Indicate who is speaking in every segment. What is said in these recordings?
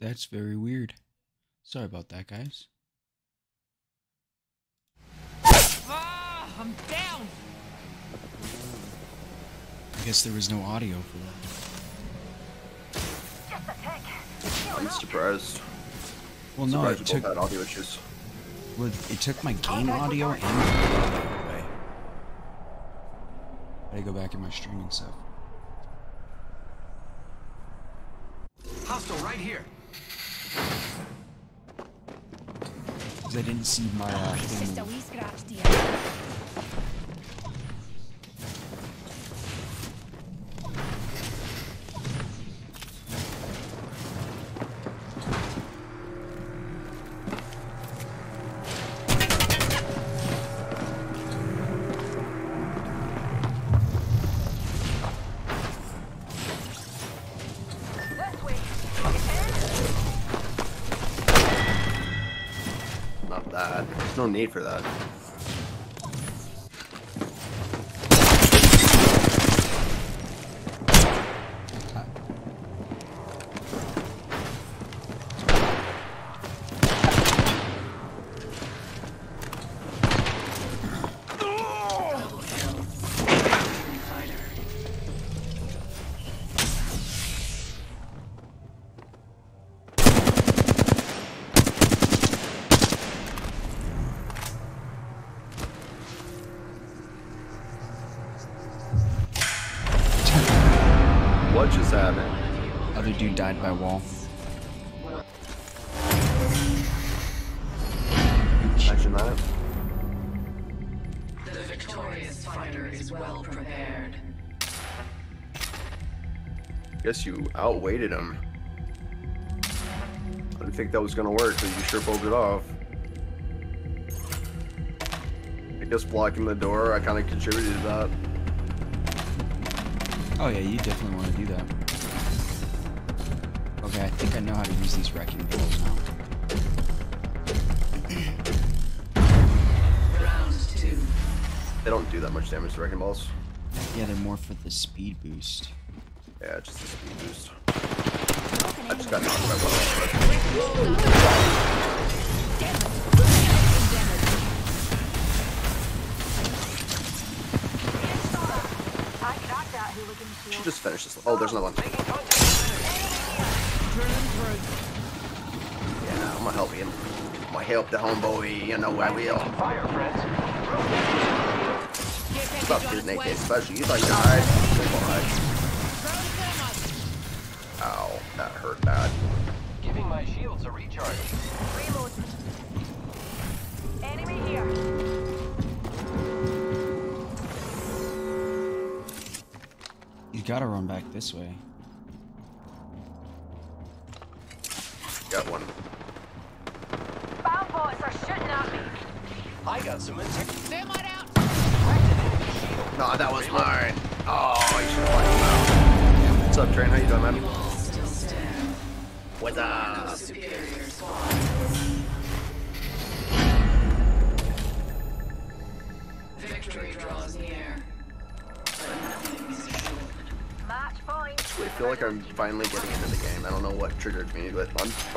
Speaker 1: That's very weird. Sorry about that, guys.
Speaker 2: Ah, I'm down.
Speaker 1: I guess there was no audio for that.
Speaker 3: I'm surprised.
Speaker 1: Well, no,
Speaker 3: surprised
Speaker 1: it took
Speaker 3: both had audio issues.
Speaker 1: well, it took my game audio and my audio away. I gotta go back in my streaming stuff.
Speaker 4: Hostile right here.
Speaker 1: Because I didn't see my uh,
Speaker 3: need for that.
Speaker 1: Died by wall.
Speaker 3: Imagine that.
Speaker 5: The victorious fighter is well prepared.
Speaker 3: Guess you outweighted him. I didn't think that was gonna work, but you sure pulled it off. I guess blocking the door, I kind of contributed to that.
Speaker 1: Oh yeah, you definitely want to do that. Okay, I think I know how to use these wrecking balls now.
Speaker 5: Round two.
Speaker 3: They don't do that much damage to wrecking balls.
Speaker 1: Yeah, they're more for the speed boost.
Speaker 3: Yeah, just the speed boost. I just got knocked by one. but- just finish this. Oh, there's another one. Yeah, I'm gonna help you. I'm gonna help the homeboy. You know I will.
Speaker 4: Fire, friends.
Speaker 3: What's up, dude? AK special. You thought you died? Goodbye. Ow, that hurt bad.
Speaker 4: Giving my shields a recharge. Reload.
Speaker 2: Enemy here.
Speaker 1: You gotta run back this way.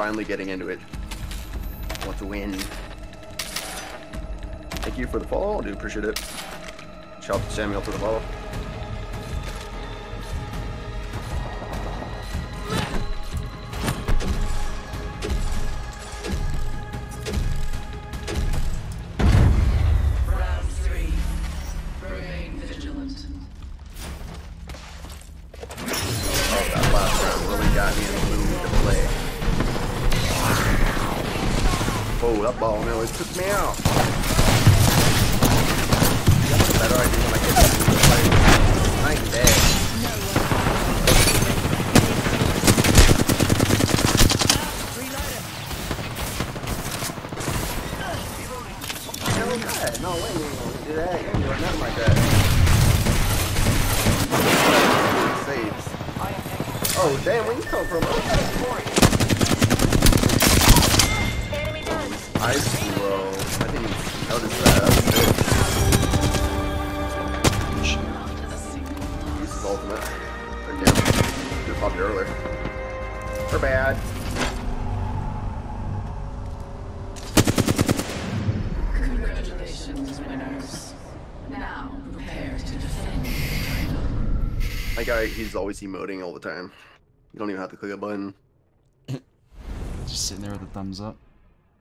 Speaker 3: Finally getting into it. I want to win. Thank you for the follow. I do appreciate it. Shout out to Samuel for the follow. That guy, he's always emoting all the time. You don't even have to click a button.
Speaker 1: Just sitting there with a thumbs up.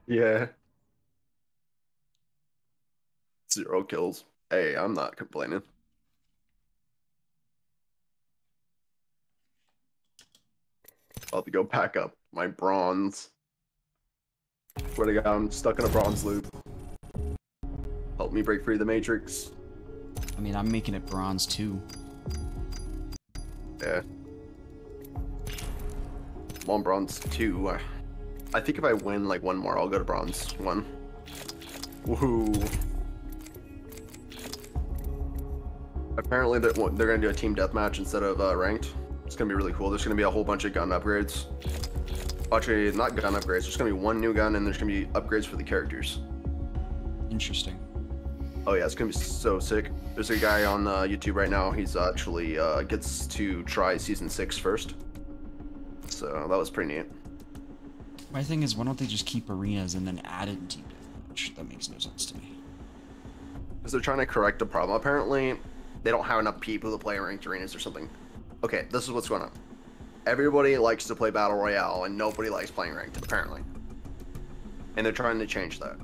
Speaker 3: Yeah. Zero kills. Hey, I'm not complaining. I'll have to go pack up my bronze. Swear to God, I'm stuck in a bronze loop. Help me break free of the matrix.
Speaker 1: I mean, I'm making it bronze too.
Speaker 3: Yeah. I'm bronze two. Uh, I think if I win like one more, I'll go to bronze one. Woohoo. Apparently they're, they're gonna do a team deathmatch instead of uh, ranked. It's gonna be really cool. There's gonna be a whole bunch of gun upgrades. Actually, not gun upgrades. There's gonna be one new gun and there's gonna be upgrades for the characters.
Speaker 1: Interesting.
Speaker 3: Oh yeah, it's gonna be so sick. There's a guy on uh, YouTube right now. He's actually uh, gets to try season six first. So that was pretty neat.
Speaker 1: My thing is, why don't they just keep arenas and then add it in team deathmatch? That makes no sense to me.
Speaker 3: Because they're trying to correct a problem. Apparently, they don't have enough people to play ranked arenas or something. Okay, this is what's going on. Everybody likes to play Battle Royale, and nobody likes playing ranked, apparently. And they're trying to change that.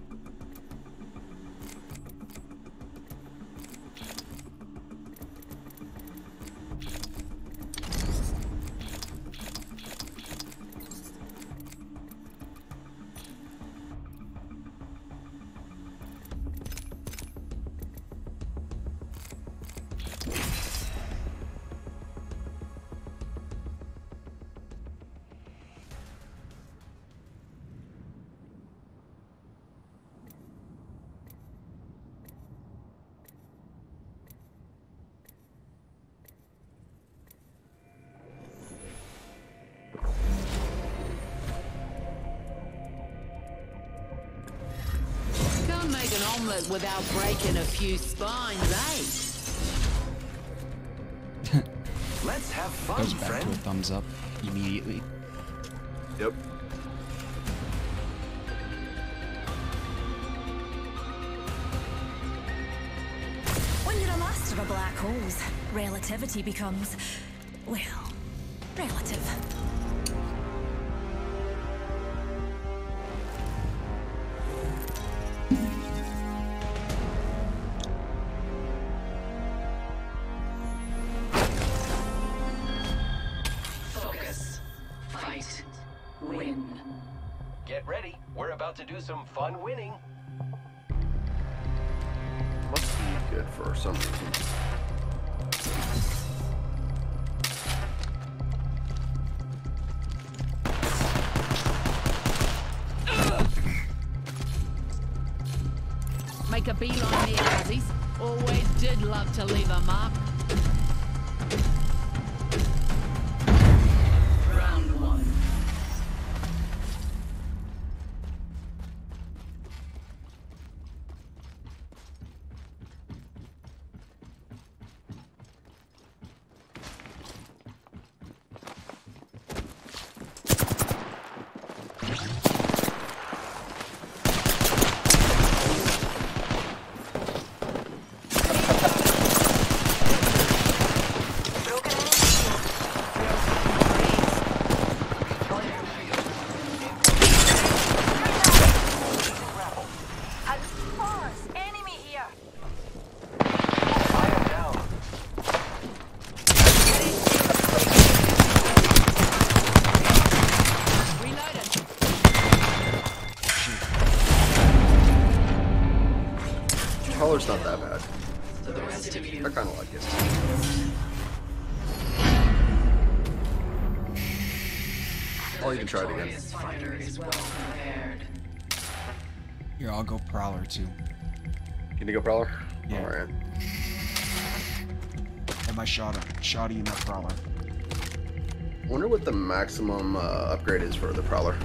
Speaker 6: Relativity
Speaker 3: try it again.
Speaker 5: Victorious fighter is well prepared.
Speaker 1: Here, I'll go Prowler too.
Speaker 3: Can you go Prowler?
Speaker 1: Yeah.
Speaker 3: Alright.
Speaker 1: Am my shot shoddy in that Prowler.
Speaker 3: Wonder what the maximum uh, upgrade is for the Prowler.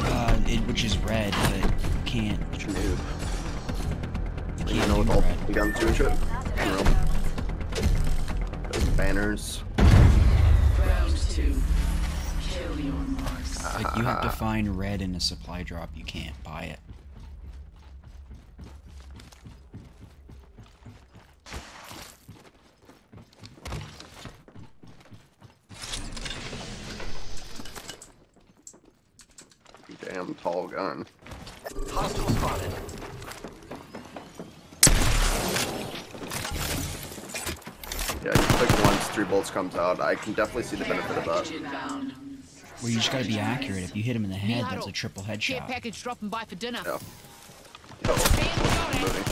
Speaker 1: Uh, it, which is red, but you can't.
Speaker 3: Noob.
Speaker 1: You
Speaker 3: You
Speaker 1: can't
Speaker 3: know
Speaker 1: do
Speaker 3: with all
Speaker 1: red.
Speaker 3: the guns doing shit? No. Those banners.
Speaker 1: Like, you have to find red in a supply drop. You can't buy it.
Speaker 3: Damn tall gun.
Speaker 4: Hostile spotted.
Speaker 3: Yeah, you click once, three bolts comes out. I can definitely see the benefit of that.
Speaker 5: Inbound.
Speaker 1: Well, you just gotta be accurate. If you hit him in the head, that's a triple
Speaker 7: Care
Speaker 1: headshot.
Speaker 7: package dropping by for dinner.
Speaker 3: Yeah.
Speaker 7: Stand shot at.
Speaker 3: Moving.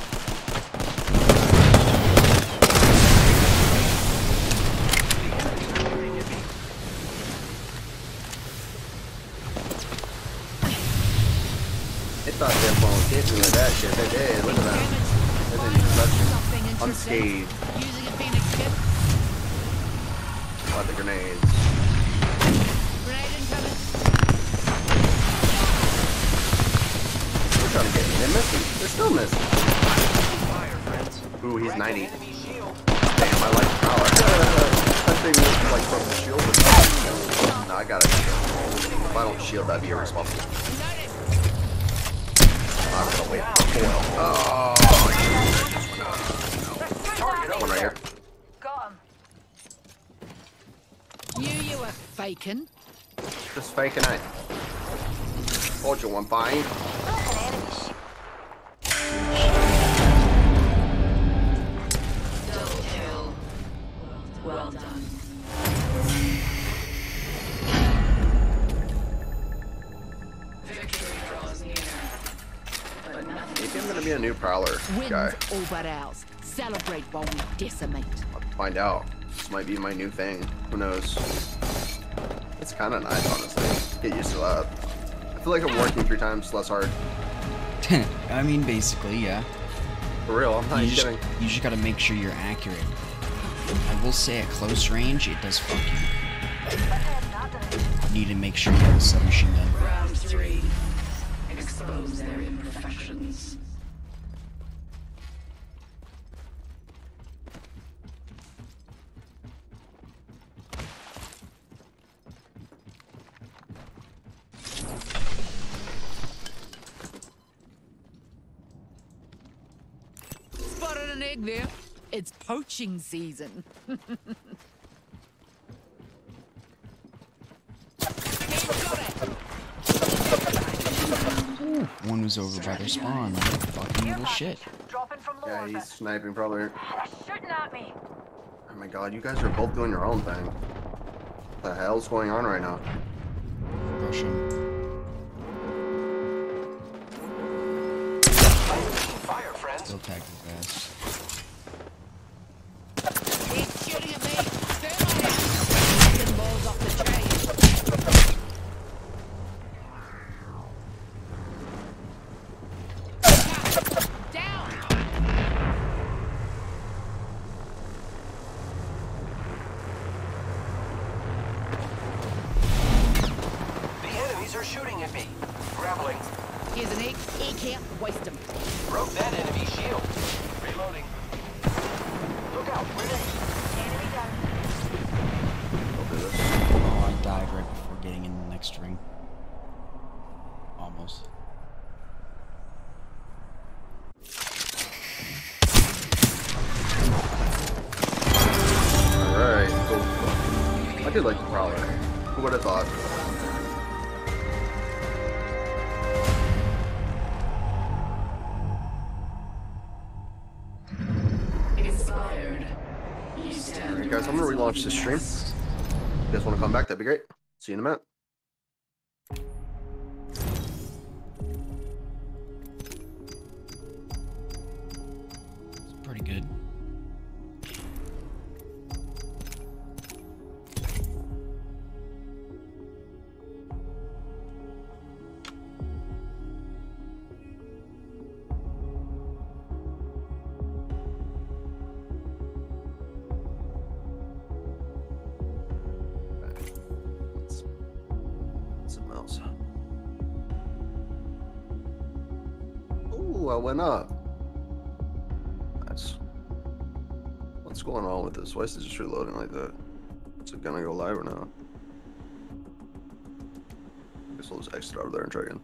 Speaker 3: It thought they were gonna hit with that shit. They did. Look at that. They didn't even touch me.
Speaker 7: Something interesting.
Speaker 3: Unscathed
Speaker 7: Using a phoenix kit.
Speaker 3: by the grenades. They're trying to get me. They're missing. They're still missing. Ooh, he's 90. Damn, I like power. that thing was like from the shield. But no, I got it. If I don't shield, that'd be irresponsible. I'm gonna wait for foil. Oh,
Speaker 2: They're shooting at me.
Speaker 3: one right here.
Speaker 2: Got him.
Speaker 7: Knew you were faking.
Speaker 3: Just faking it. You one fine.
Speaker 7: Wins
Speaker 3: guy.
Speaker 7: all but ours. Celebrate while we decimate.
Speaker 3: I'll find out. This might be my new thing. Who knows? It's kind of nice, honestly. Get used to that. I feel like I'm working three times less hard.
Speaker 1: I mean, basically, yeah.
Speaker 3: For real, I'm not
Speaker 1: You just,
Speaker 3: kidding.
Speaker 1: you just gotta make sure you're accurate. I will say at close range, it does fuck you.
Speaker 2: But I have not done it.
Speaker 1: You need to make sure you have a submachine gun.
Speaker 5: Round three. Expose their imperfections.
Speaker 7: Spotted an egg there. It's poaching season.
Speaker 1: One was over by their spawn. Fucking little shit.
Speaker 2: package Dropping from the
Speaker 3: Yeah, he's sniping probably.
Speaker 2: Shooting at me.
Speaker 3: Oh my god, you guys are both doing your own thing. What the hell's going on right now?
Speaker 1: Rush him.
Speaker 4: Fire, friends.
Speaker 1: Still tag his ass.
Speaker 3: Relaunch this stream. If you guys wanna come back, that'd be great. See you in a minute. I up. Nice. What's going on with this? Why is it just reloading like that? Is it gonna go live or no? I guess I'll just exit out of there and try again.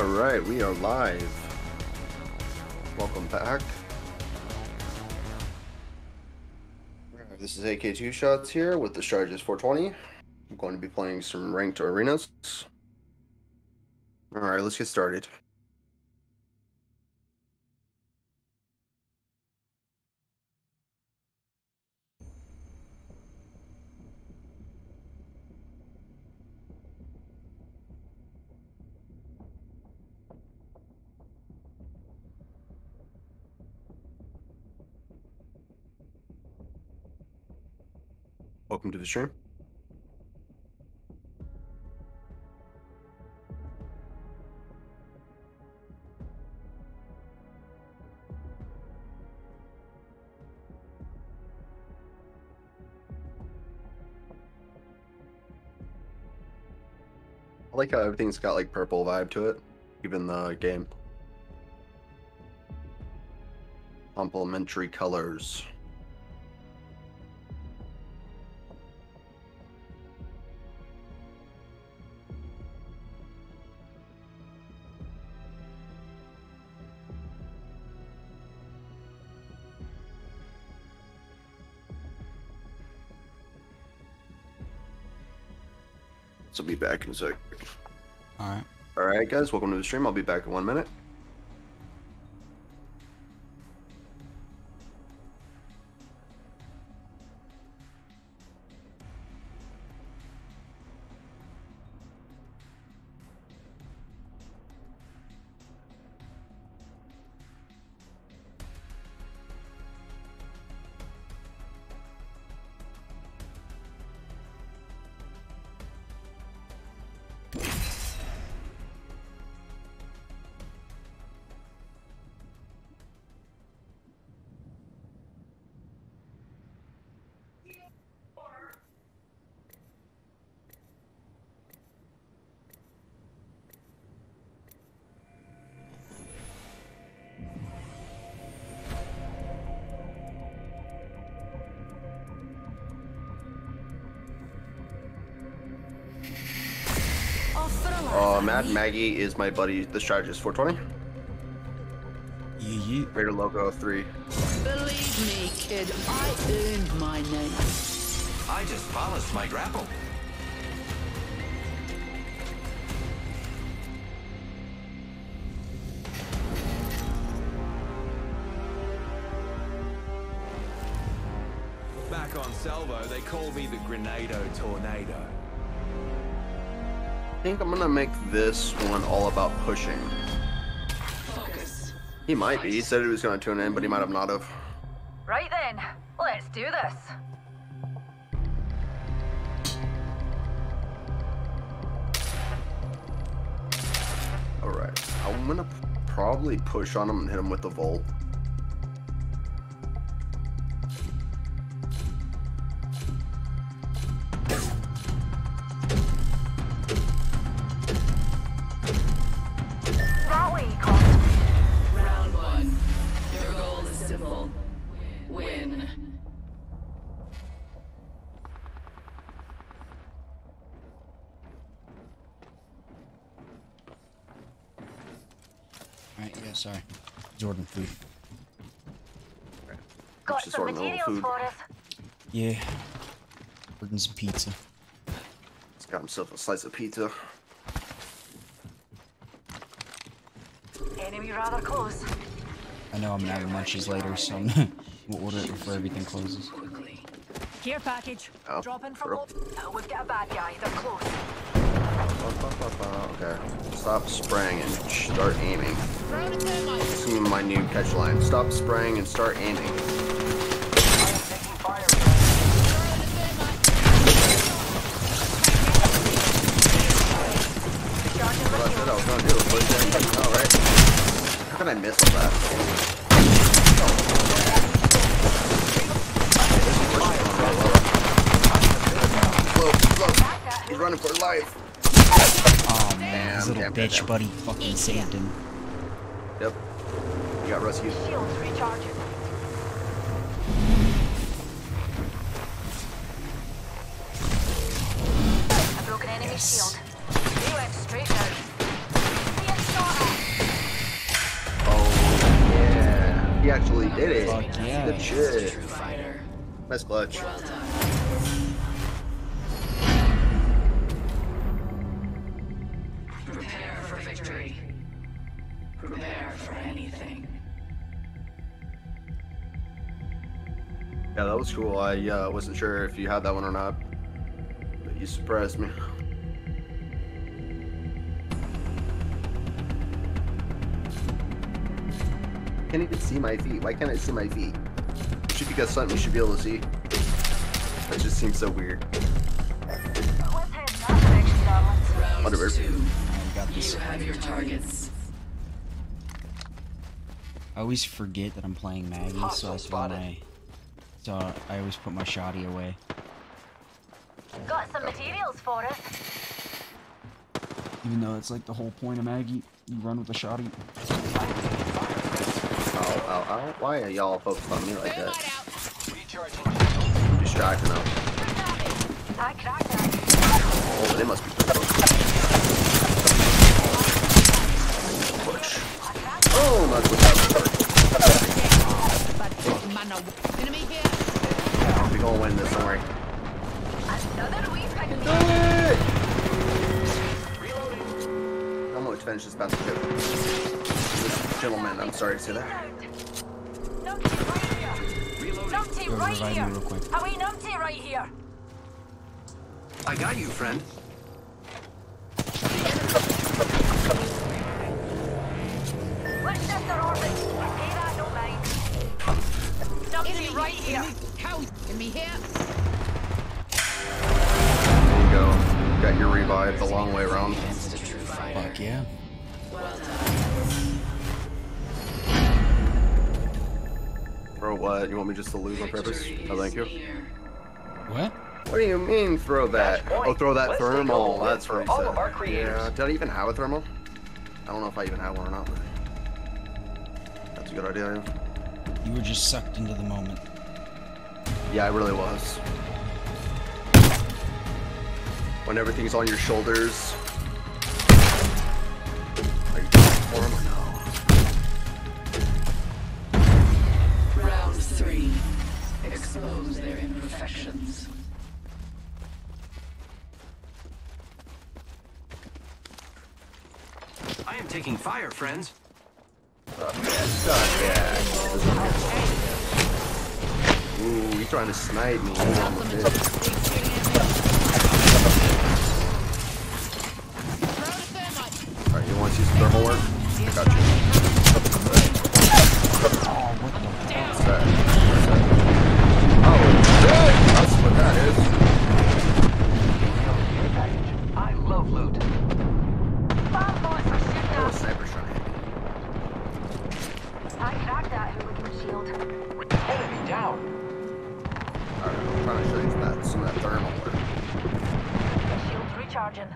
Speaker 3: All right, we are live. Welcome back. This is AK Two Shots here with the Strategist 420. I'm going to be playing some ranked arenas. All right, let's get started. The stream. I like how everything's got like purple vibe to it, even the game. Complementary colors. Back in a sec.
Speaker 1: Alright.
Speaker 3: Alright guys, welcome to the stream. I'll be back in one minute.
Speaker 6: Laugh.
Speaker 3: Matt
Speaker 6: eh?
Speaker 3: Maggie is my buddy, the strategist 420.
Speaker 1: Yeah, yeah.
Speaker 3: Raider logo 3.
Speaker 7: Believe me, kid, I earned my name.
Speaker 4: I just polished my grapple. Back on Salvo, they call me the Grenado Tornado.
Speaker 3: I think I'm gonna make this one all about pushing.
Speaker 5: Focus.
Speaker 3: He might be. He said he was gonna tune in, but he might have not have.
Speaker 2: Right then, let's do this.
Speaker 3: Alright. I'm gonna probably push on him and hit him with the Volt.
Speaker 1: Sorry. Jordan food.
Speaker 2: Got
Speaker 3: Just
Speaker 2: some
Speaker 3: ordering a
Speaker 2: materials
Speaker 3: food.
Speaker 2: for us.
Speaker 1: Yeah. Ordering some pizza.
Speaker 3: He's got himself a slice of pizza.
Speaker 2: Enemy rather close.
Speaker 1: I know I'm gonna have munchies later, so I'm we'll order it before everything closes.
Speaker 5: Quickly.
Speaker 2: Care package.
Speaker 3: Oh,
Speaker 2: Drop in from
Speaker 3: sure.
Speaker 2: both. Uh, we've got a bad guy. They're close.
Speaker 3: Okay. Stop spraying and start aiming. This is my new catch line. Stop spraying and start aiming.
Speaker 1: Bitch, buddy fucking saved him.
Speaker 3: Yep. You got rescued.
Speaker 2: Shields recharging. A broken enemy
Speaker 1: yes.
Speaker 2: shield. Oh, yeah. He
Speaker 3: actually did it.
Speaker 1: Fuck yeah.
Speaker 3: Good shit. Nice clutch.
Speaker 5: Well
Speaker 3: Yeah, that was cool. I uh, wasn't sure if you had that one or not. But you surprised me. Can't even see my feet. Why can't I see my feet? It should be because something you should be able to see. That just seems so weird.
Speaker 2: Let's head in that direction, darlings.
Speaker 5: Round
Speaker 3: Whatever.
Speaker 1: I
Speaker 5: You have your targets.
Speaker 1: I always forget that I'm playing Maggie, so
Speaker 4: Hostile
Speaker 1: I throw
Speaker 4: spotted.
Speaker 1: my. So I always put my shoddy away.
Speaker 2: Got some materials for us.
Speaker 1: Even though it's like the whole point of Maggie, you run with a shoddy.
Speaker 3: Ow, ow, ow. Why are y'all focused on me like
Speaker 7: Thermite
Speaker 3: that?
Speaker 7: out.
Speaker 4: Recharging shield.
Speaker 3: Distracting them.
Speaker 2: I cracked.
Speaker 3: Oh, they must be close. Push. Oh, that's what's happening.
Speaker 7: Bad man, no. Enemy here.
Speaker 3: We're gonna win this, don't worry.
Speaker 2: Another wee picnic.
Speaker 3: I'm gonna finish this basket. This gentleman, I'm sorry to say that.
Speaker 2: Numpty right here. Numpty
Speaker 1: Go
Speaker 2: right
Speaker 1: revive
Speaker 2: here.
Speaker 1: me real quick.
Speaker 2: A wee numpty right here.
Speaker 4: I got you, friend.
Speaker 2: Winchester orbit. Hey, that don't mind. Numpty right here.
Speaker 7: Cow. Enemy here.
Speaker 3: There you go. Got your revive the long way around.
Speaker 5: Against a true fighter.
Speaker 1: Fuck yeah.
Speaker 5: Well done.
Speaker 3: Bro, what? You want me just to lose on purpose?
Speaker 5: Victory
Speaker 3: Oh, thank you.
Speaker 1: What?
Speaker 3: What do you mean throw that? Oh, throw that
Speaker 4: Let's
Speaker 3: thermal. That's
Speaker 4: for
Speaker 3: what he
Speaker 4: all
Speaker 3: said.
Speaker 4: of our creators.
Speaker 3: Yeah, did I even have a thermal? I don't know if I even have one or not, but that's a good idea.
Speaker 1: You were just sucked into the moment.
Speaker 3: Yeah, I really was. When everything's on your shoulders. Are you going for him or no?
Speaker 5: Round three. Expose their imperfections.
Speaker 4: I am taking fire, friends.
Speaker 3: Ooh, he's trying to snipe me. Alright, you want to some thermal work? I got you.
Speaker 1: Oh?
Speaker 3: Oh.
Speaker 4: I love loot.
Speaker 2: Bomb boys are shooting
Speaker 3: Oh, a
Speaker 2: us.
Speaker 3: sniper's trying to hit me.
Speaker 2: I cracked that hooligan shield.
Speaker 4: Enemy down.
Speaker 3: Alright, I'm trying to show you that, some of that thermal.
Speaker 2: Shield's recharging.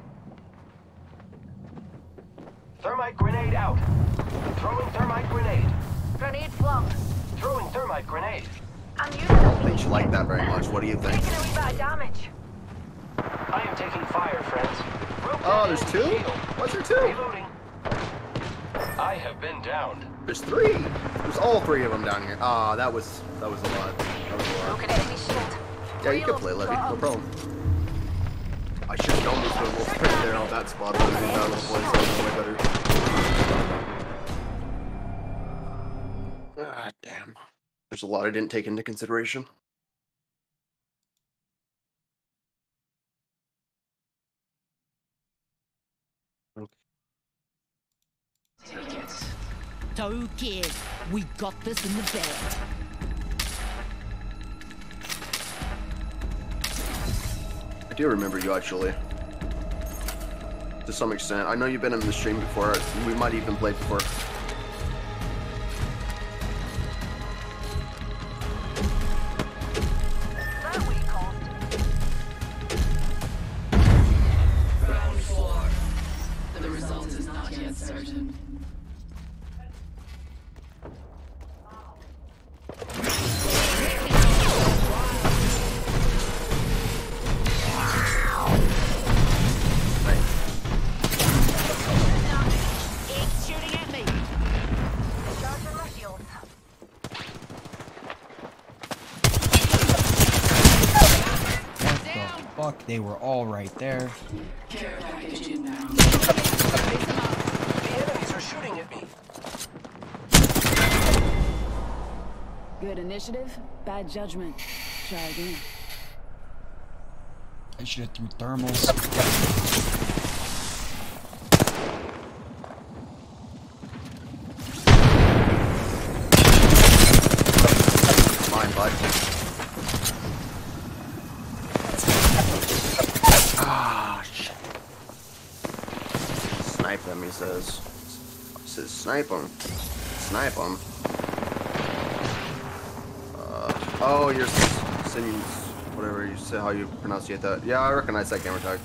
Speaker 4: Thermite grenade out. Throwing thermite grenade.
Speaker 2: Grenade flung.
Speaker 4: Throwing thermite grenade.
Speaker 2: I'm using
Speaker 3: I
Speaker 2: a
Speaker 3: don't think you like that very much. What do you think?
Speaker 2: Taking a wee damage.
Speaker 4: I am taking fire, friends. Rope
Speaker 3: Oh, there's two?
Speaker 4: shield.
Speaker 3: What's your two?
Speaker 4: Reloading. I have been downed.
Speaker 3: There's three. There's all three of them down here. Ah, that was that was a lot. That was a lot.
Speaker 2: Broken enemy shield.
Speaker 3: Yeah, you can play Levy, no problem. I should have known this one was right there on that spot. That would have been that little place. That way better. Ah, damn. There's a lot I didn't take into consideration.
Speaker 5: Take it.
Speaker 7: Don't care. We got this in the bag.
Speaker 3: I do remember you actually. To some extent. I know you've been in the stream before. We might even played before.
Speaker 1: Were all right there.
Speaker 5: Care package inbound.
Speaker 4: The enemies are shooting at me.
Speaker 8: Good initiative, bad judgment. Try again.
Speaker 1: I should have threw thermals.
Speaker 3: Mine, bud. Ah, shit. Snipe them, he says. He says, snipe them. Snipe them. Uh, oh, you're s- Sin, whatever you say, how you pronunciate that. Yeah, I recognize that gamer tag.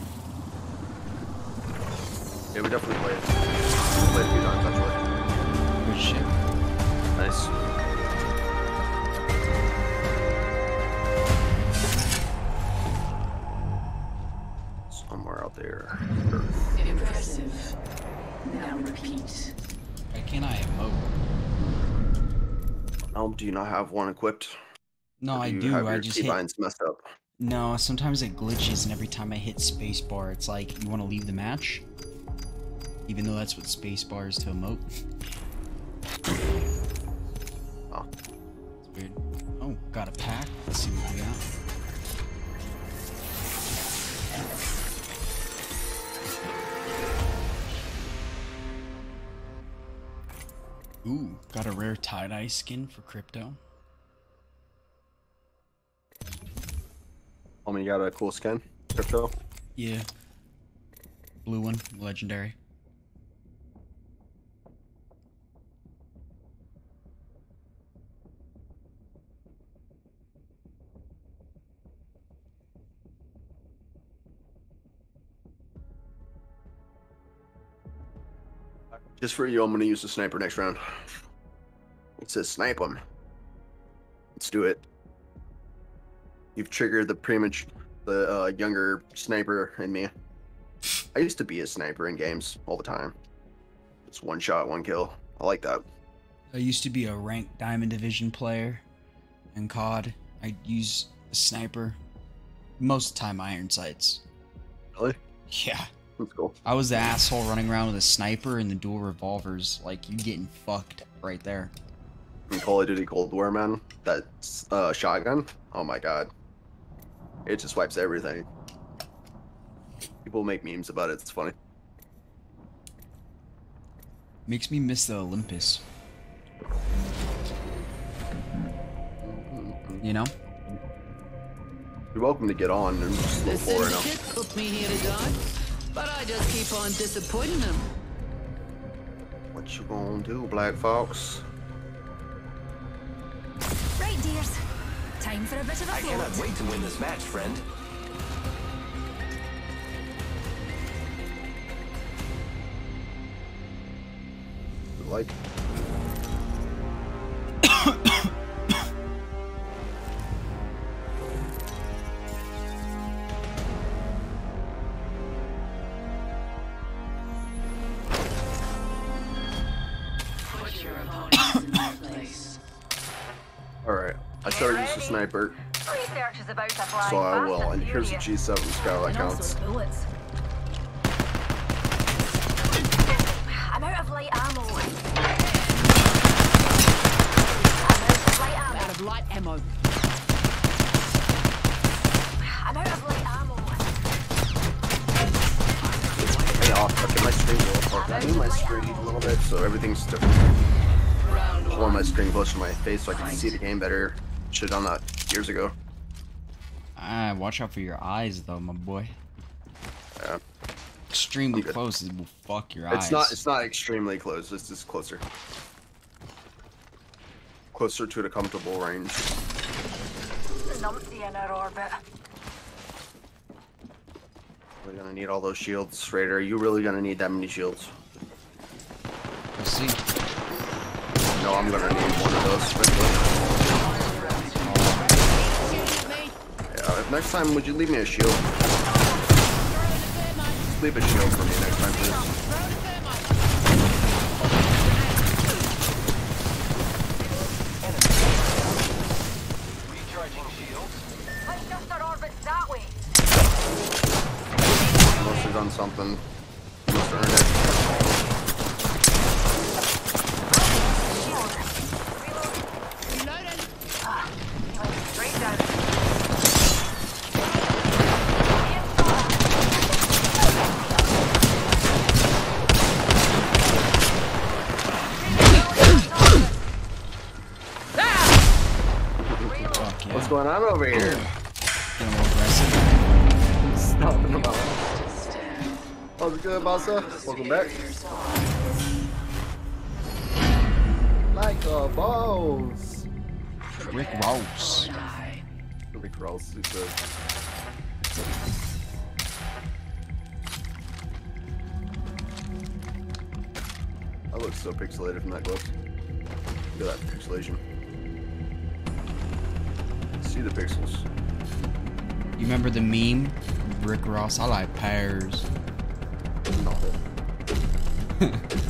Speaker 3: Yeah, we definitely played. Played a few times, actually.
Speaker 1: Good shit.
Speaker 3: Nice. Oh, do you not have one equipped?
Speaker 1: No,
Speaker 3: Or
Speaker 1: I do.
Speaker 3: Have
Speaker 1: I just hit.
Speaker 3: messed up.
Speaker 1: No, sometimes it glitches, and every time I hit spacebar, it's like, you want to leave the match? Even though that's what spacebar is to emote.
Speaker 3: Oh.
Speaker 1: It's weird. Oh, got a pack. Let's see what we got. Ooh, got a rare tie-dye skin for crypto.
Speaker 3: Oh, you got a cool skin, crypto.
Speaker 1: Yeah. Blue one, legendary.
Speaker 3: Just for you, I'm gonna use the sniper next round. It says snipe him. Let's do it. You've triggered the pretty much the uh, younger sniper in me. I used to be a sniper in games all the time. It's one shot, one kill. I like that.
Speaker 1: I used to be a ranked Diamond Division player in COD. I'd use a sniper. Most of the time, iron sights.
Speaker 3: Really?
Speaker 1: Yeah.
Speaker 3: That's cool.
Speaker 1: I was the asshole running around with a sniper and the dual revolvers. Like, you getting fucked right there.
Speaker 3: In Call of Duty Cold War, man, that uh, shotgun. Oh my god, it just wipes everything. People make memes about it. It's funny.
Speaker 1: Makes me miss the Olympus. You know?
Speaker 3: You're welcome to get on and just
Speaker 7: The
Speaker 3: look forward now.
Speaker 7: Syndicate put me here to die, but I just keep on disappointing them.
Speaker 3: What you gonna do, Black Fox?
Speaker 6: Right, dears. Time for a bit of a
Speaker 4: I cannot
Speaker 6: float.
Speaker 4: wait to win this match, friend.
Speaker 3: Like, started using sniper,
Speaker 2: Research is about to fly
Speaker 3: so I
Speaker 2: fast
Speaker 3: will. And here's a
Speaker 2: furious.
Speaker 3: G7 scout that
Speaker 6: And
Speaker 3: counts.
Speaker 6: also bullets.
Speaker 2: I'm out of light ammo. I'm out of light ammo.
Speaker 7: Out of light ammo.
Speaker 2: I'm out of light ammo.
Speaker 3: Hey, off. Okay, my screen's a little far. I need my screen a little bit so everything's different.
Speaker 5: Round
Speaker 3: I want
Speaker 5: one.
Speaker 3: my screen closer to my face so I can see the game better. Should have done that years ago.
Speaker 1: Ah, watch out for your eyes, though, my boy.
Speaker 3: Yeah.
Speaker 1: Extremely close it will fuck your eyes.
Speaker 3: It's not. It's not extremely close. It's just closer. Closer to the comfortable range.
Speaker 2: Numpty in our orbit.
Speaker 3: We're gonna need all those shields, Raider. Are you really gonna need that many shields?
Speaker 1: We'll see.
Speaker 3: No, I'm gonna need one of those. quickly.
Speaker 7: Shoot me.
Speaker 3: Yeah, if next time, would you leave me a shield? Leave a shield for me next time, please.
Speaker 7: Throw the thermite.
Speaker 4: Recharging shields.
Speaker 2: Let's just our orbits that way.
Speaker 3: done something. You must earn it.
Speaker 7: Reloading.
Speaker 2: Straight down.
Speaker 1: Fuck yeah.
Speaker 3: What's going on over here?
Speaker 1: Getting a little aggressive.
Speaker 3: Nothing about How's it good, Basa? Welcome back. Like a boss.
Speaker 1: Rick Ross.
Speaker 3: Rick Ross, he said. I look so pixelated from that close. Look at that pixelation. See the pixels.
Speaker 1: You remember the meme? Rick Ross, I like pears.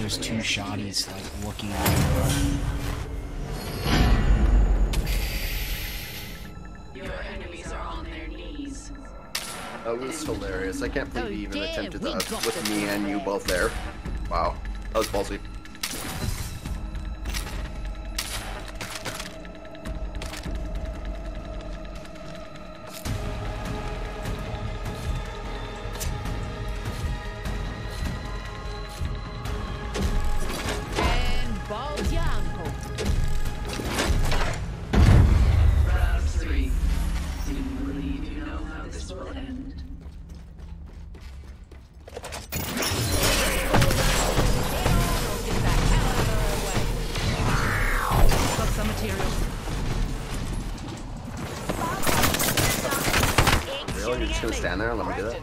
Speaker 1: how I missed those two shotties like looking at me.
Speaker 5: Your enemies are on their knees.
Speaker 3: That was hilarious. I can't believe
Speaker 7: Oh,
Speaker 3: you even attempted that with me and you both there. Wow. That was ballsy.
Speaker 7: Way. Material.
Speaker 3: Really? You're just gonna stand there and let me do that?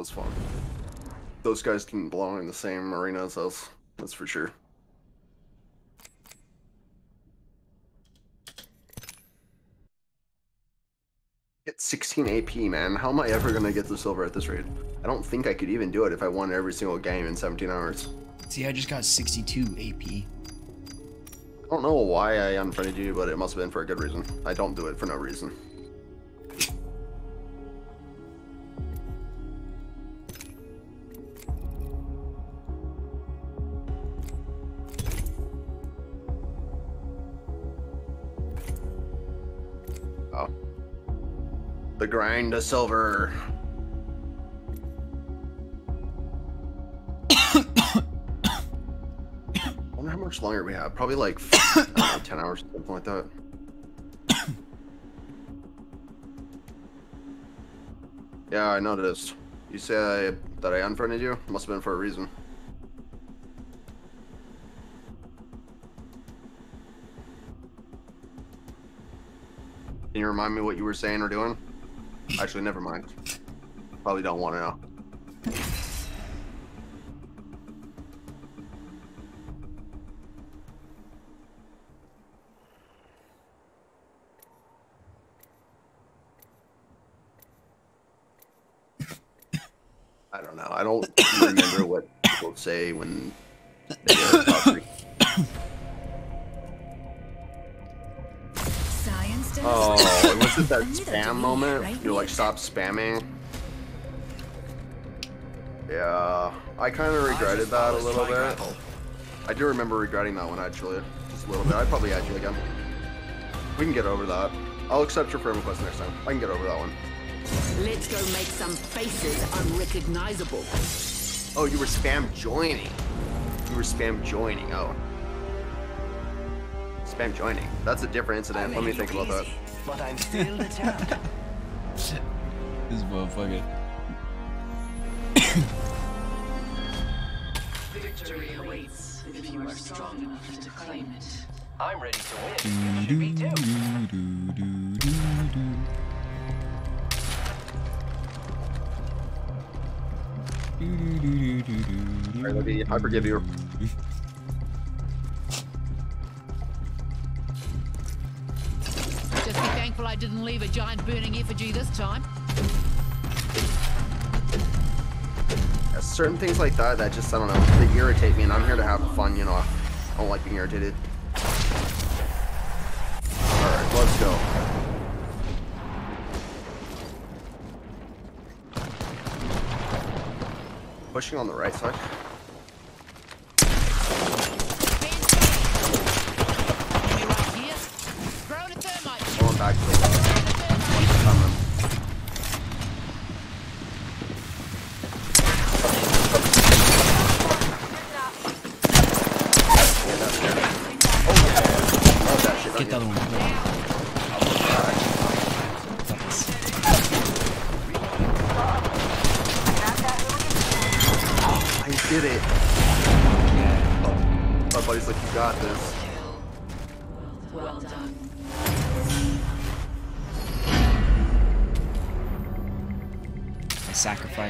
Speaker 1: Was
Speaker 3: fun. Those guys didn't belong in the same arena as us. That's for sure. Get 16 AP, man. How am I ever gonna get the silver at this rate? I don't think I could even do it if I won every single game in 17 hours.
Speaker 1: See, I just got 62 AP.
Speaker 3: I don't know why I unfriended you, but it must have been for a good reason. I don't do it for no reason. The grind of silver. I wonder how much longer we have. Probably like know, 10 hours, something like that. yeah, I noticed. You say I, that I unfriended you? Must have been for a reason. Can you remind me what you were saying or doing? Actually, never mind. Probably don't want to know. I don't know. I don't remember what people say when they get a Oh, was it that spam moment?
Speaker 6: right,
Speaker 3: You're like, stop spamming. Yeah, I kind of regretted that a little bit. I do remember regretting that one actually, just a little bit. I'd probably add you again. We can get over that. I'll accept your friend request next time. I can get over that one.
Speaker 7: Let's go make some faces unrecognizable.
Speaker 3: Oh, you were spam joining. You were spam joining. Oh. Spam joining. That's a different incident. Let me think about that.
Speaker 4: But I'm still the champ.
Speaker 1: This motherfucker.
Speaker 5: Victory awaits if you are strong enough to claim it.
Speaker 4: I'm ready to win. You should be too.
Speaker 3: Alright, Libby, I forgive you.
Speaker 7: Just be thankful I didn't leave a giant burning effigy this time.
Speaker 3: Yeah, certain things like that that just I don't know they irritate me, and I'm here to have fun. You know, I don't like being irritated. All right, let's go. Pushing on the right side.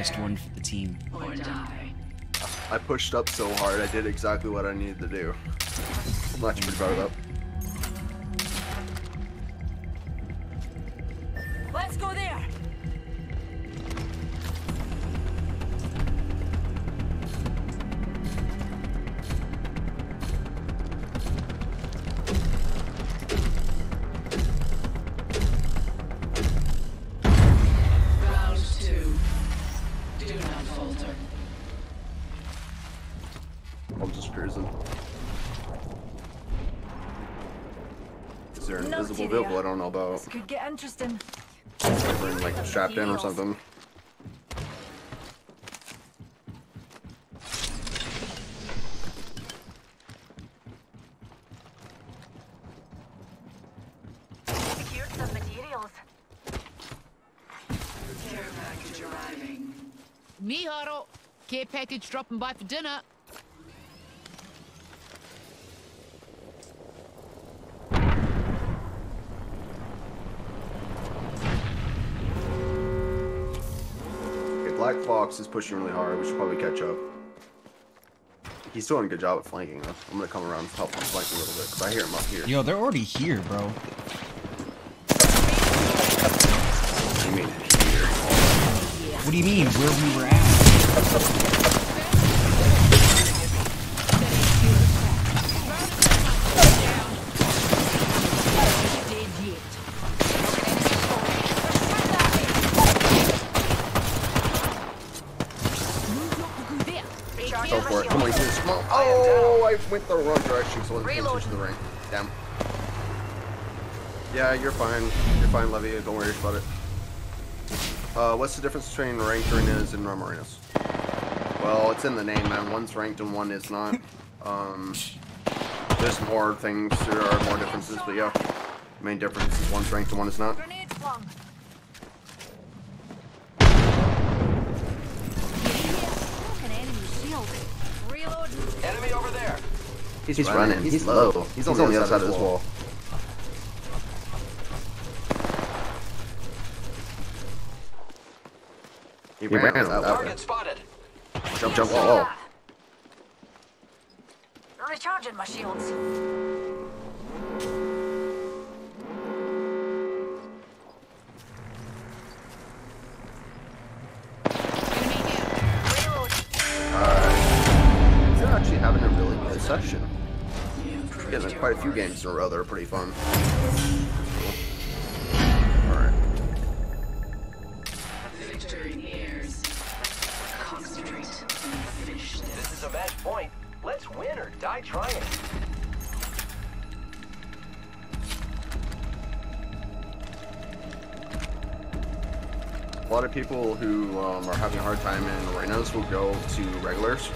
Speaker 1: Sacrificed one for the team.
Speaker 5: Or die.
Speaker 3: I pushed up so hard, I did exactly what I needed to do. I'm actually pretty proud of that.
Speaker 6: Let's go there. This could get interesting.
Speaker 3: Like, we're, like strapped in or something.
Speaker 2: Secured some materials.
Speaker 5: Care package arriving.
Speaker 7: Miharo. Care package dropping by for dinner.
Speaker 3: Fox is pushing really hard. We should probably catch up. He's doing a good job at flanking though. I'm gonna come around and help him flank a little bit because I hear him up here.
Speaker 1: Yo, they're already here, bro.
Speaker 3: I mean, here.
Speaker 1: What do you mean? Where we were at?
Speaker 3: Went the wrong direction, so wasn't paying to the ring. Damn. Yeah, you're fine. You're fine, Levy. Don't worry about it. Uh, what's the difference between ranked arenas and normal arenas? Well, it's in the name, man. One's ranked and one is not. Um, there's more things. There are more differences, but yeah. The main difference is one's ranked and one is not. He's, running. He's, low. He's, on, the other side of this wall. He, ran, that way.
Speaker 4: Target spotted.
Speaker 3: Jump, jump, oh, oh.
Speaker 2: Recharging my shields.
Speaker 3: Games in a row that are pretty fun.
Speaker 4: This. is a match point. Let's win or die trying.
Speaker 3: A lot of people who um, are having a hard time in arenas will go to regulars.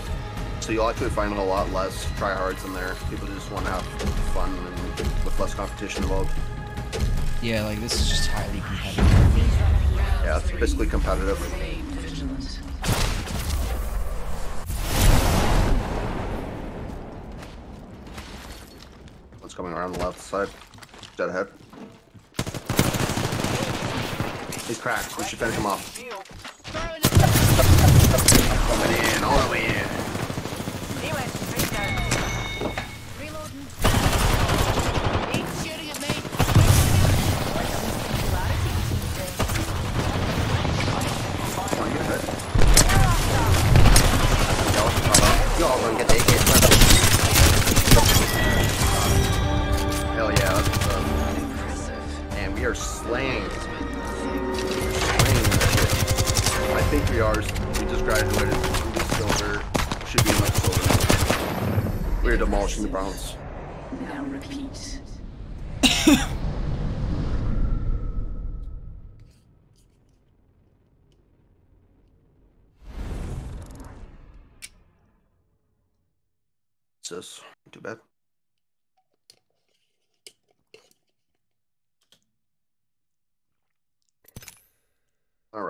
Speaker 3: So you'll actually find a lot less tryhards in there. People just want to have fun and with less competition involved.
Speaker 1: Yeah, like this is just highly competitive.
Speaker 3: Yeah, it's basically competitive. One's coming around the left side. Dead ahead. He's cracked. We should finish him off.
Speaker 4: Shield.
Speaker 7: Throwing a
Speaker 3: Coming in, all the way in.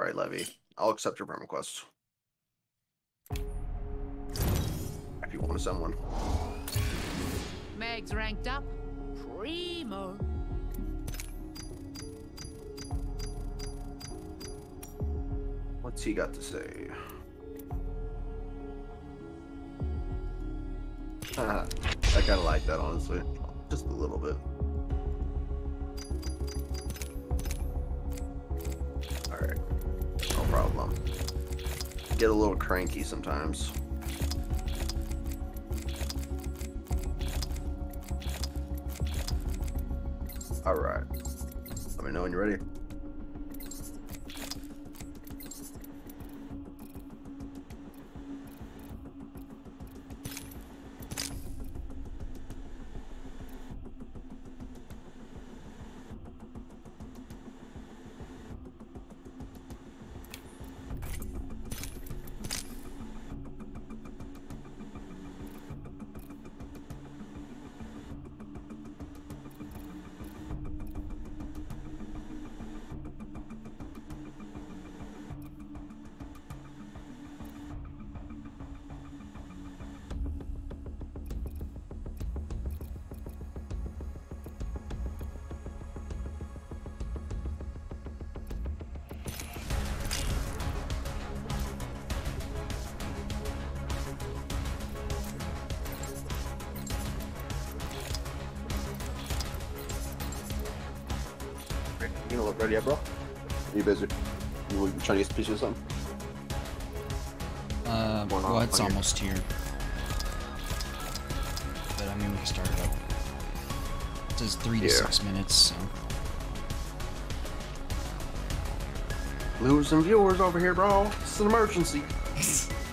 Speaker 3: Right, Levy. I'll accept your friend request. If you want to send one.
Speaker 7: Meg's ranked up. Primo.
Speaker 3: What's he got to say? I kind of like that, honestly. Just a little bit. Problem. Get a little cranky sometimes. Alright. Let me know when you're ready. Trying to get some pieces of something?
Speaker 1: Uh,
Speaker 3: Going
Speaker 1: well, it's almost here. But I mean, we can start it up. It says three to six minutes, so.
Speaker 3: Losing viewers over here, bro. It's an emergency.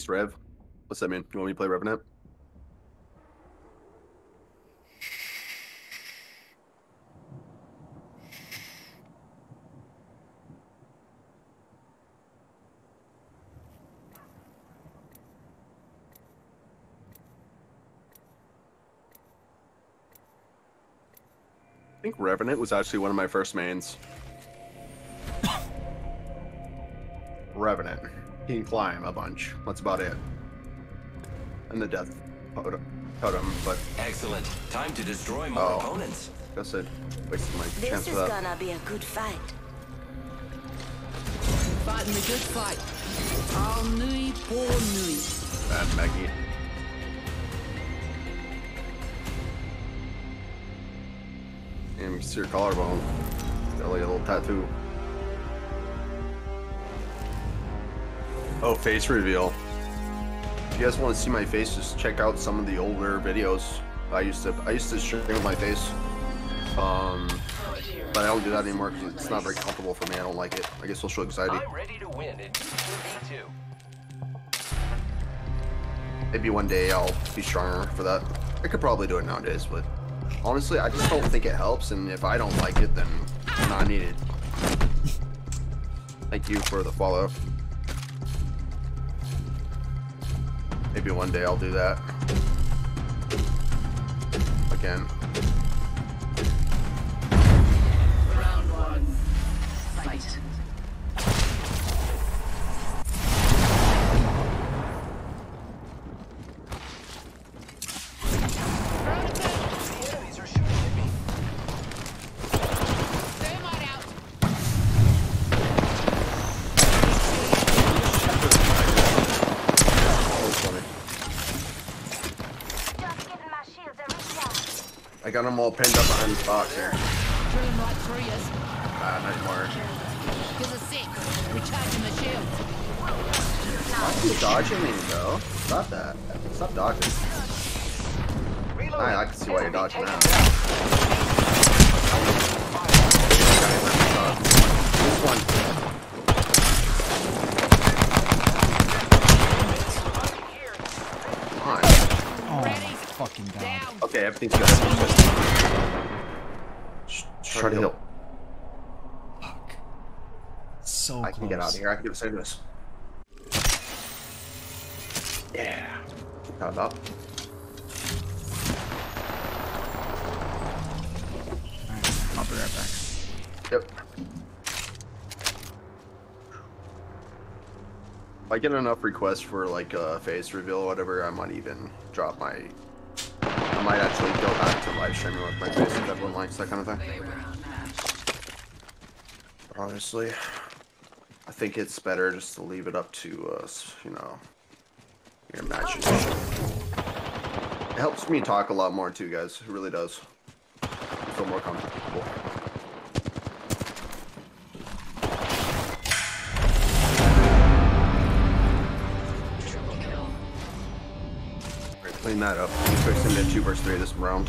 Speaker 3: Face Rev? What's that mean? You want me to play Revenant? I think Revenant was actually one of my first mains. He can climb a bunch. That's about it. And the death totem, totem but
Speaker 4: Excellent. Time to destroy my
Speaker 3: Oh.
Speaker 4: opponents.
Speaker 3: guess it wasted my
Speaker 9: This
Speaker 3: chance
Speaker 9: is
Speaker 3: for that.
Speaker 9: gonna be a good fight.
Speaker 7: Fighting a good fight. All nui, poor nui.
Speaker 3: Bad Maggie. And you see your collarbone. Got like a little tattoo. Oh, face reveal. If you guys want to see my face, just check out some of the older videos. I used to I used to with my face. Um, but I don't do that anymore because it's not very comfortable for me. I don't like it. I get social anxiety.
Speaker 4: I'm ready to win in B2.
Speaker 3: Maybe one day I'll be stronger for that. I could probably do it nowadays, but honestly, I just don't think it helps. And if I don't like it, then I need it. Thank you for the follow. Maybe one day I'll do that. Again. All pinned up box here.
Speaker 7: Drilling right through you.
Speaker 3: Ah, not anymore.
Speaker 7: Gives a sec. Recharging the shield.
Speaker 3: Why are you dodging me, though? Stop that. Stop dodging.
Speaker 4: Reloading.
Speaker 3: I, I can see why you're dodging now. This one. Come on.
Speaker 1: Oh fucking god.
Speaker 3: Okay. Everything's good. Shh, Try to heal.
Speaker 1: Fuck. So
Speaker 3: I can get out of here. I can do the same this. Yeah. Got up.
Speaker 1: Alright, I'll be right back.
Speaker 3: Yep. If I get enough requests for like a face reveal or whatever, I might even drop my. I might actually go back to live streaming with my face if everyone likes that kind of thing.
Speaker 5: Round.
Speaker 3: But honestly, I think it's better just to leave it up to us, you know, your imagination. It helps me talk a lot more too, guys. It really does. I feel more comfortable. Clean that up. Him to 2 versus 3 this round.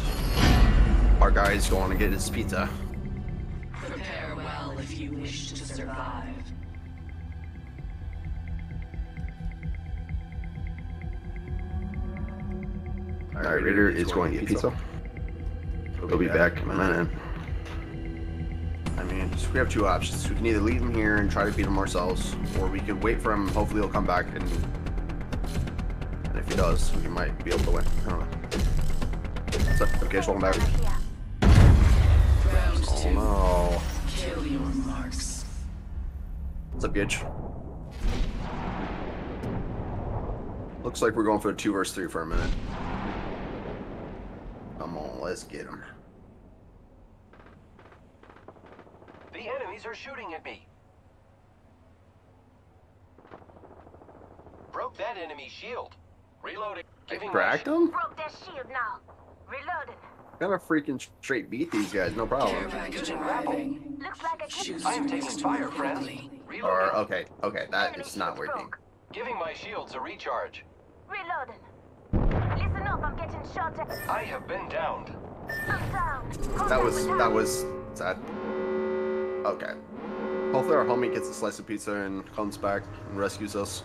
Speaker 3: Our guy's going to get his pizza. Raider is going to get pizza. He'll be back in a minute. I mean, we have two options. We can either leave him here and try to beat him ourselves, or we can wait for him. Hopefully, he'll come back, and, and if he does, we might be able to win. I don't know. What's up? Okay, just welcome back.
Speaker 5: Round
Speaker 3: Oh
Speaker 5: two.
Speaker 3: no.
Speaker 5: Kill your marks.
Speaker 3: What's up, Gidge? Looks like we're going for a two versus three for a minute. Come on, let's get him.
Speaker 4: The enemies are shooting at me. Broke that enemy shield. Reloading. Giving my
Speaker 3: Cracked him?
Speaker 2: Broke that shield now. Reloading.
Speaker 3: Gotta freaking straight beat these guys, no problem.
Speaker 2: Looks like a good
Speaker 5: Choose
Speaker 4: I am taking fire, friend.
Speaker 5: quickly.
Speaker 3: Or, okay, okay, that
Speaker 2: enemy
Speaker 3: is not working.
Speaker 4: Giving my shields a recharge.
Speaker 2: Reloading. Listen up, I'm getting shot at.
Speaker 4: I have been downed.
Speaker 2: I'm down.
Speaker 3: That was that was sad. Okay. Hopefully our homie gets a slice of pizza and comes back and rescues us.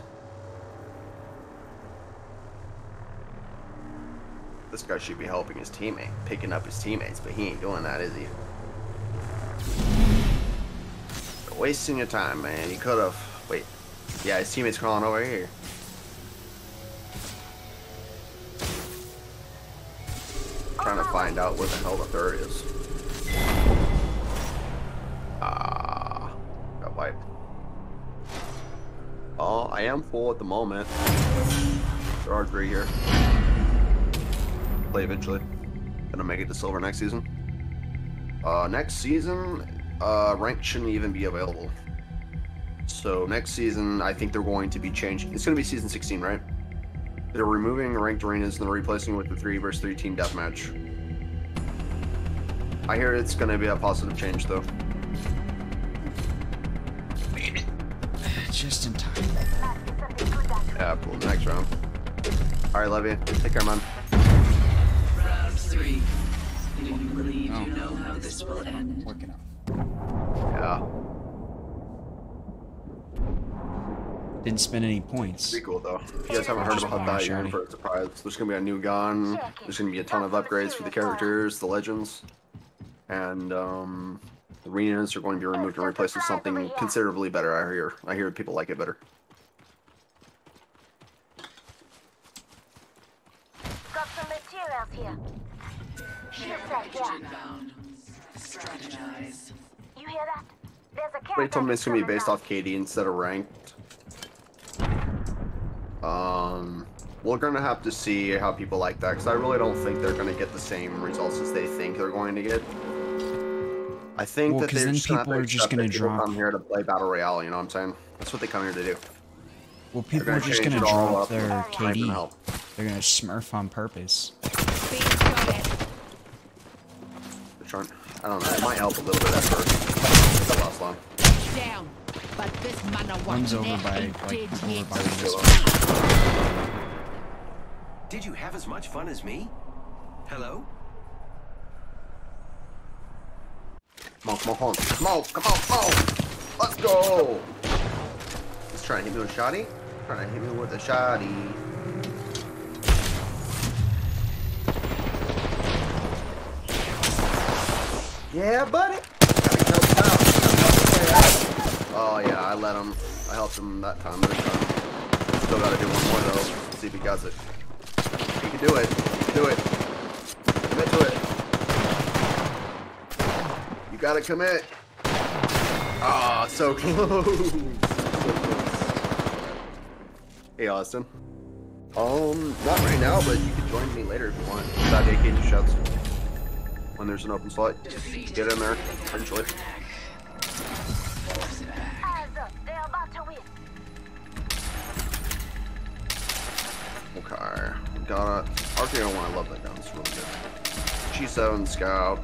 Speaker 3: This guy should be helping his teammate, picking up his teammates, but he ain't doing that, is he? You're wasting your time, man. He could've... Wait. Yeah, his teammate's crawling over here. Trying to find out where the hell the third is. Ah, got wiped. Oh, I am full at the moment. There are three here. Play eventually. Gonna make it to silver next season. Uh, next season, uh, rank shouldn't even be available. So next season, I think they're going to be changing. It's gonna be season 16, right? They're removing ranked arenas and they're replacing it with the three versus three team deathmatch. I hear it's gonna be a positive change though.
Speaker 1: Made it. Just in time.
Speaker 3: Yeah, cool. Next round. All right, Levy. Take care, man.
Speaker 5: Round three. Do you believe
Speaker 1: Oh.
Speaker 5: you know how this will end?
Speaker 1: Working out.
Speaker 3: Yeah,
Speaker 1: Didn't spend any points.
Speaker 3: pretty cool though. If you guys haven't heard about that, you're in for a surprise. There's gonna be a new gun. There's gonna be a ton of upgrades for the characters, the legends, and um, the arenas are going to be removed and replaced with something considerably better. I hear. I hear people like it better.
Speaker 2: Got some materials here. Shield set
Speaker 5: Package
Speaker 2: here.
Speaker 5: inbound. Strategize.
Speaker 2: You hear that? There's a
Speaker 3: Somebody told me it's gonna be based off KD instead of ranked. Um, we're gonna have to see how people like that because I really don't think they're gonna get the same results as they think they're going to get. I think
Speaker 1: Well,
Speaker 3: that
Speaker 1: 'cause
Speaker 3: they're
Speaker 1: then
Speaker 3: just gonna have
Speaker 1: people
Speaker 3: to
Speaker 1: are just gonna drop-
Speaker 3: come here to play battle royale. You know what I'm saying? That's what they come here to do.
Speaker 1: Well, people are just gonna drop
Speaker 3: up
Speaker 1: their
Speaker 3: and not even
Speaker 1: KD.
Speaker 3: help.
Speaker 1: They're gonna smurf on purpose.
Speaker 3: They're trying. I don't know. It might help a little bit at first. It last long.
Speaker 7: Down. But this man a
Speaker 1: One's
Speaker 7: one
Speaker 1: over by like over by this.
Speaker 4: Did you have as much fun as me? Hello?
Speaker 3: Come on, come on, come on. Smoke, come on, smoke. Let's go. He's trying to hit me with a shotty. Trying to hit me with a shotty. Yeah, buddy. Gotta help him out. Oh yeah, I let him. I helped him that time. This time. Still gotta do one more though. See if he gets it. He can do it. He can do it. Commit to it. You gotta commit. Ah, so close. So close. Hey, Austin. Um, not right now, but you can join me later if you want. Without AK shots. When there's an open slot, get in there eventually. Got RKO one. I love that gun. It's really good. G7 Scout,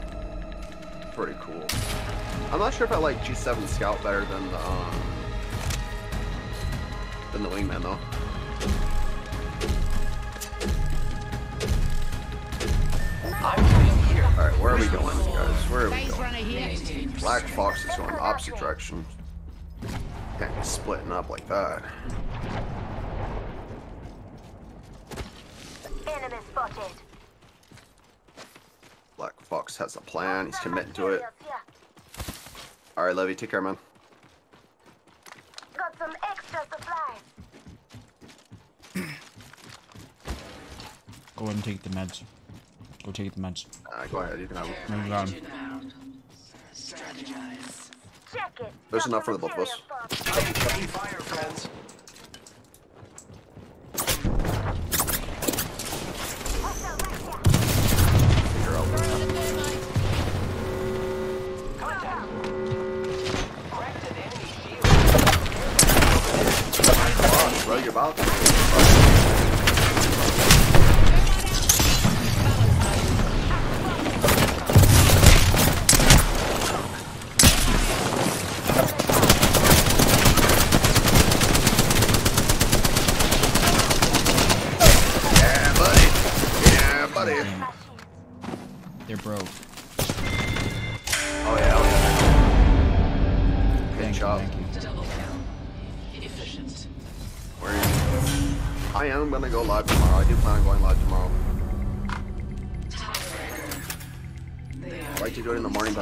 Speaker 3: pretty cool. I'm not sure if I like G7 Scout better than the um, than the Wingman though.
Speaker 4: I'm right here.
Speaker 3: All right, where are we going, guys? Where are we going? Black Fox is going the opposite direction. Can't be splitting up like that.
Speaker 2: Spotted.
Speaker 3: Black Fox has a plan. He's committing to it.
Speaker 2: Materials here.
Speaker 3: All right, Levy, take care, man.
Speaker 2: Got some extra supplies.
Speaker 1: Go ahead and take the meds. Go take the meds.
Speaker 3: Uh, go ahead, you can have them.
Speaker 1: Move on.
Speaker 5: inbound. Strategize.
Speaker 2: Check it.
Speaker 3: There's
Speaker 2: Got
Speaker 3: enough for the both of us.
Speaker 2: materials for-
Speaker 4: Taking fire, friends.
Speaker 3: Come on,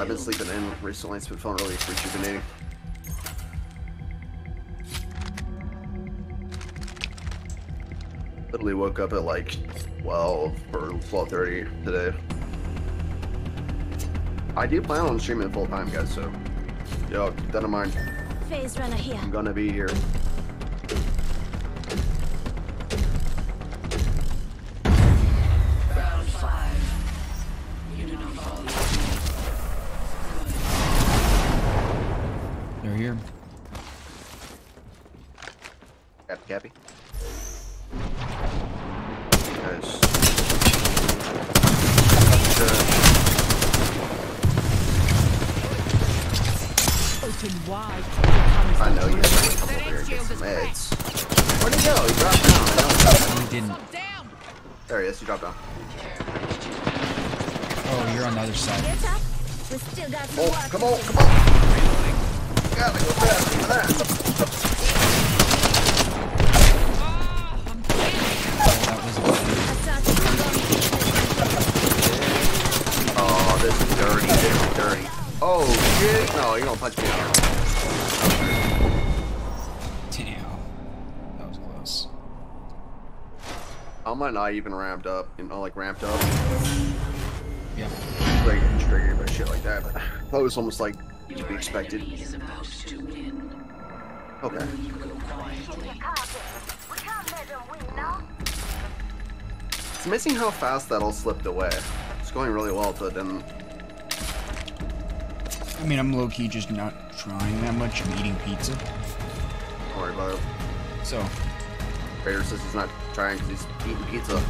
Speaker 3: I've been sleeping in recently. It's been feeling really rejuvenating. Literally woke up at like 12 or 12.30 today. I do plan on streaming full time, guys, so yo, keep that in mind.
Speaker 6: Phase runner here.
Speaker 3: I'm gonna be here.
Speaker 5: Not
Speaker 3: even ramped up? You uh, know, like ramped up?
Speaker 1: Yeah.
Speaker 3: Like triggered by shit like that. But that was almost like to be expected.
Speaker 5: He about to win.
Speaker 3: Okay.
Speaker 5: You go quietly.
Speaker 2: We can't let them win now.
Speaker 3: It's amazing how fast that all slipped away. It's going really well until it didn't.
Speaker 1: I mean, I'm low key just not trying that much. I'm eating pizza.
Speaker 3: Don't worry about it.
Speaker 1: So,
Speaker 3: Raider says he's not trying because he's eating pizza.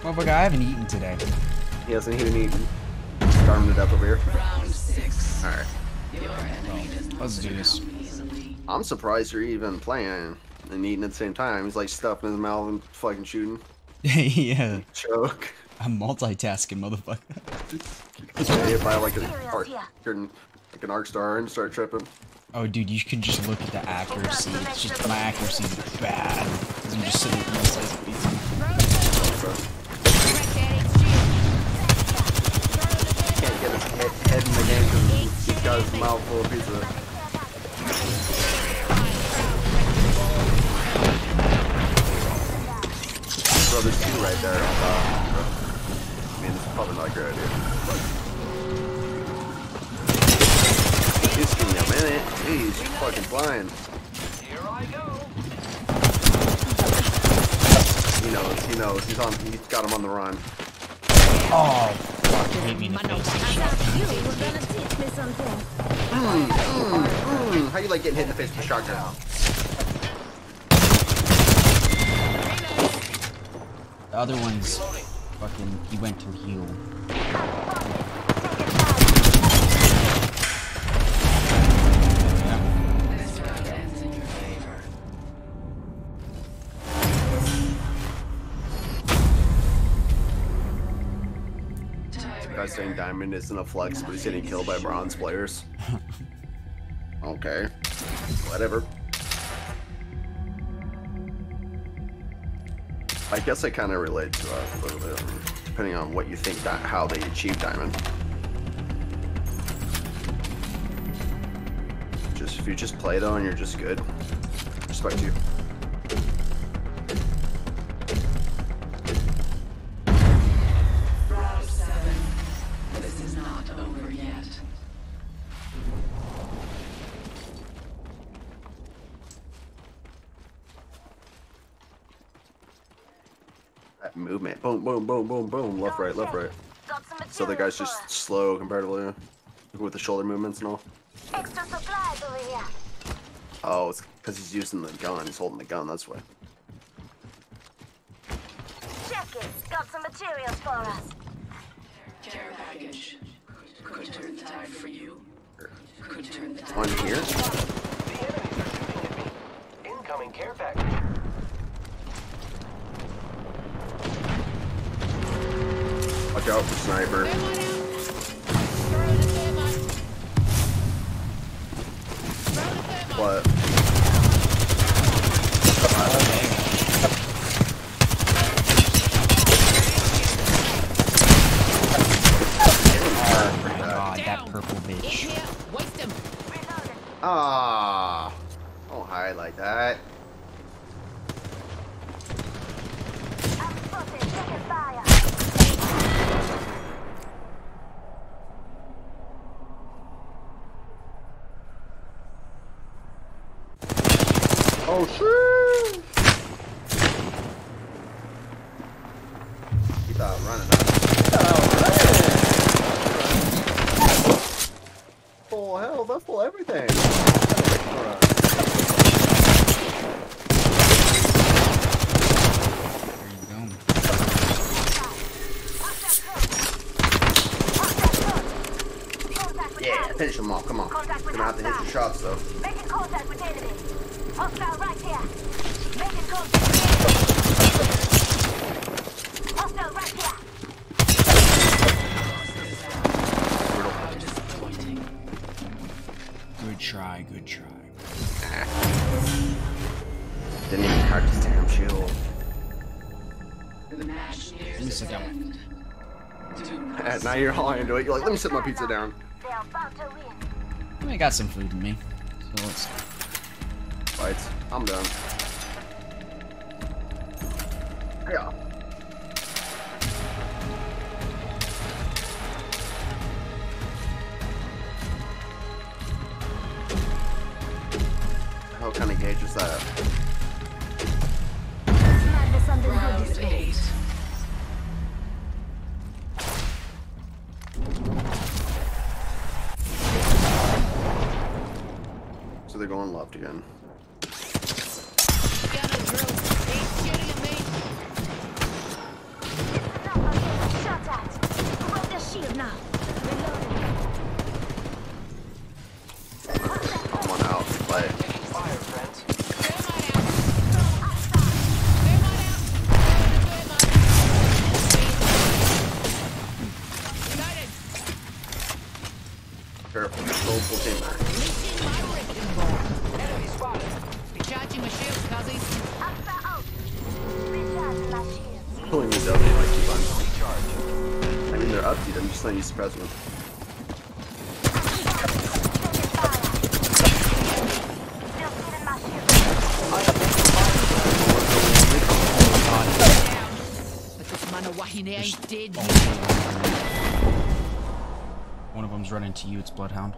Speaker 1: motherfucker, I haven't eaten today.
Speaker 3: He hasn't even eaten. Starving to death over here.
Speaker 5: Round six.
Speaker 3: Alright.
Speaker 5: Your enemy does not
Speaker 1: Let's do this.
Speaker 3: I'm surprised you're even playing and eating at the same time. He's like stuffing his mouth and fucking shooting.
Speaker 1: yeah,
Speaker 3: Choke.
Speaker 1: I'm multitasking, motherfucker.
Speaker 3: Get hit by like an arc, like an arc star and start tripping.
Speaker 1: Oh, dude, you can just look at the accuracy. It's just my accuracy is bad. Just
Speaker 3: He's on, he's got him on the run.
Speaker 1: Oh, fuck, hit me in the face.
Speaker 6: I thought you were gonna teach me something.
Speaker 3: Hmm, how you like getting hit in the face with a shotgun?
Speaker 1: The other one's fucking, he went to heal.
Speaker 3: Saying Diamond isn't a flex, but he's getting killed by bronze players. okay. Whatever. I guess I kind of relate to that a little bit, depending on what you think that how they achieve Diamond. Just if you just play though and you're just good, respect you. Boom, boom, boom, boom, boom, left, right, left, right. So the guy's just slow comparatively with the shoulder movements and all.
Speaker 2: extra supplies over here.
Speaker 3: Oh, it's because he's using the gun. He's holding the gun. That's why.
Speaker 2: Check it. Got some materials for us.
Speaker 5: Care package. Could turn the tide for you. Could turn the
Speaker 3: On here.
Speaker 4: The enemy's are shooting at me. Incoming care package.
Speaker 3: Watch out for sniper.
Speaker 7: Clear one out. Throw the thermite. Throw the thermite.
Speaker 3: What?
Speaker 1: purple
Speaker 7: In
Speaker 1: bitch.
Speaker 7: here, waste him.
Speaker 2: Reloading.
Speaker 3: Ah. Don't hide like that.
Speaker 2: I'm spotted. Taking fire.
Speaker 3: Oh shit! Keep out running. Full hell, that's full everything. Yeah, finish them off. Come on.
Speaker 2: With
Speaker 3: Gonna have to hit your shots though.
Speaker 2: Making contact with enemy. Hostile right here. Making contact. Hostile right here.
Speaker 5: How disappointing.
Speaker 1: Good try, good try.
Speaker 3: Didn't even crack his damn shield.
Speaker 5: The
Speaker 1: Let me sit down.
Speaker 5: end. Do not
Speaker 3: And now you're all into it. You're like, let me sit my pizza down.
Speaker 2: They're about to win.
Speaker 1: I got some food in me. So let's
Speaker 3: Fights. I'm done. Yeah. What kind of gauge is that?
Speaker 2: Madness
Speaker 5: Round eight.
Speaker 3: So they're going left again.
Speaker 2: Shield now? Reloading.
Speaker 3: Someone out. Play.
Speaker 4: Taking fire, friends.
Speaker 7: Thermite out. Thermite out.
Speaker 3: Careful. Full, full team
Speaker 7: my wrecking ball.
Speaker 4: Enemy spotted.
Speaker 7: Recharging my shields, cuzzies. Man of Wahine ain't dead
Speaker 1: Oh.
Speaker 7: yet.
Speaker 1: One of them's running to you. It's Bloodhound.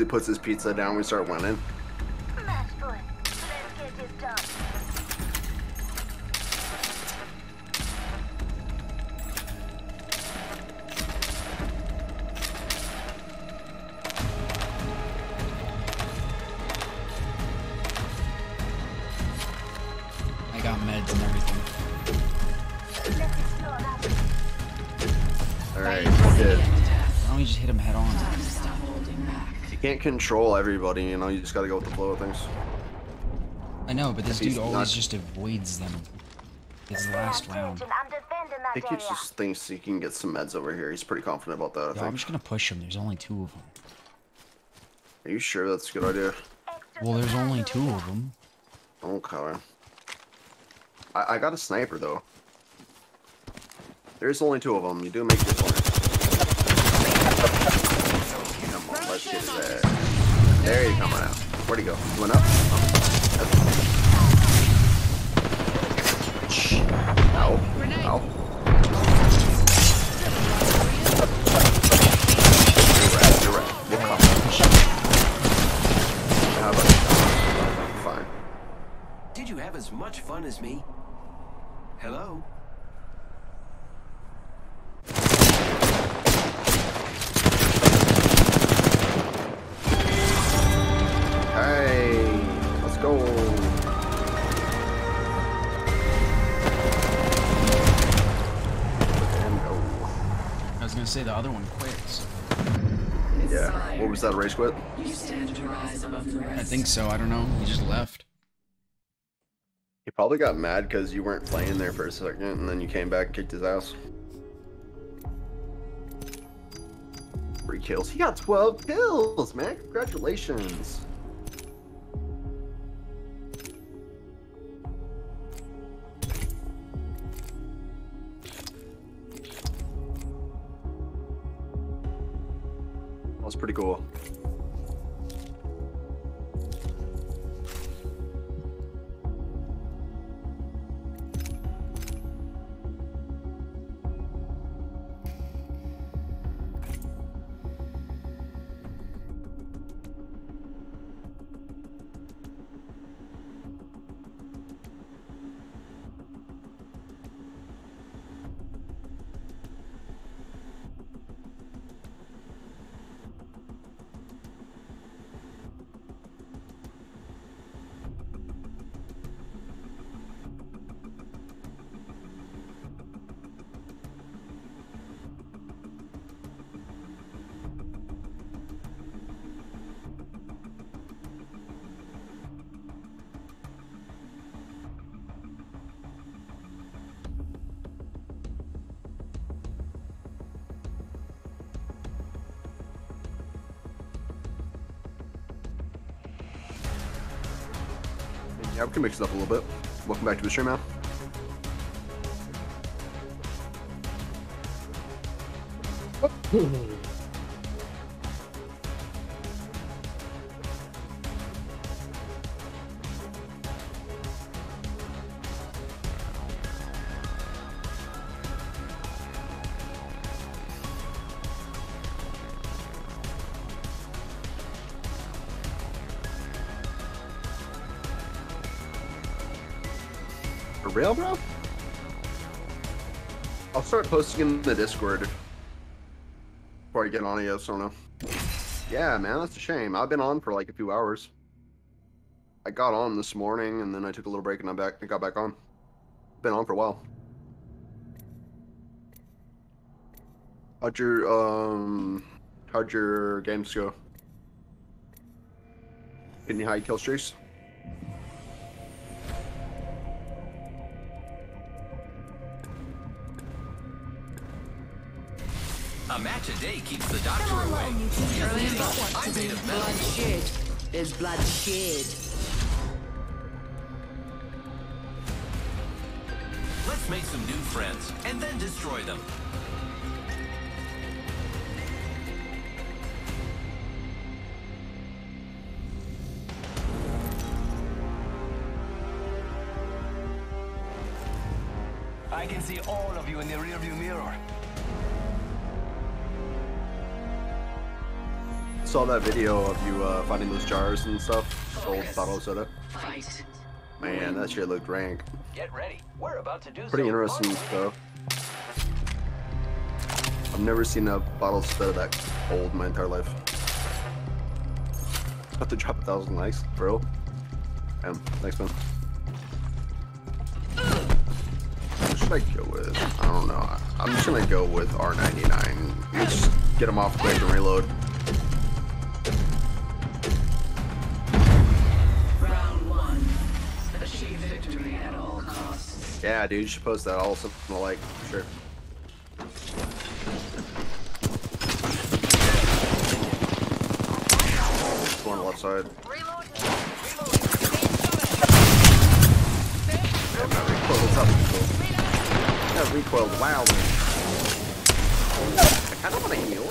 Speaker 3: He puts his pizza down, we start winning. Can't control everybody, you know, you just gotta go with the flow of things.
Speaker 1: I know, but this
Speaker 3: He's
Speaker 1: dude always
Speaker 3: not-
Speaker 1: just avoids them. His last round.
Speaker 2: I'm defending
Speaker 3: I
Speaker 2: that
Speaker 3: think he
Speaker 2: area.
Speaker 3: just thinks he can get some meds over here. He's pretty confident about that, I
Speaker 1: Yo, I'm just gonna push him. There's only two of them.
Speaker 3: Are you sure that's a good idea?
Speaker 1: Well, there's only two of them.
Speaker 3: Okay. I, I got a sniper, though. There's only two of them. You do make your point. Come on, let's get there. There you coming out. Where'd he go? He went up? Oh, Ow! Ow! Come. Fine.
Speaker 4: Did you have as much fun as me? Hello?
Speaker 1: Say the other one quits.
Speaker 3: Yeah. What was that race quit?
Speaker 5: You stand to rise above the rest.
Speaker 1: I think so. I don't know. He just left.
Speaker 3: He probably got mad because you weren't playing there for a second, and then you came back and kicked his ass. Three kills. He got 12 kills, man. Congratulations. Was pretty cool. Can mix it up a little bit. Welcome back to the stream, man. For real, bro? I'll start posting in the Discord before I get on it. So no. Yeah, man, that's a shame. I've been on for like a few hours. I got on this morning and then I took a little break and I'm back. I got back on. Been on for a while. How'd your um, how'd your games go? Any high kill streaks?
Speaker 4: Day keeps the doctor away. I'm made of metal.
Speaker 7: Bloodshed. There's bloodshed.
Speaker 4: Let's make some new friends and then destroy them. I can see all of you in the rearview mirror.
Speaker 3: Saw that video of you uh, finding those jars and stuff. Old bottle of soda.
Speaker 5: Fight.
Speaker 3: Man, that shit looked rank.
Speaker 4: Get ready. We're about to do
Speaker 3: Pretty interesting stuff. I've never seen a bottle of soda that old my entire life. About to drop a thousand likes, bro. Damn, thanks, man. What should I go with? I don't know. I'm just gonna go with R99. Let's just get them off quick and reload. Yeah, dude, you should post that also. I like, for sure. One on the left side. Yeah, that recoil's up. That recoiled wildly. I kind of want to heal.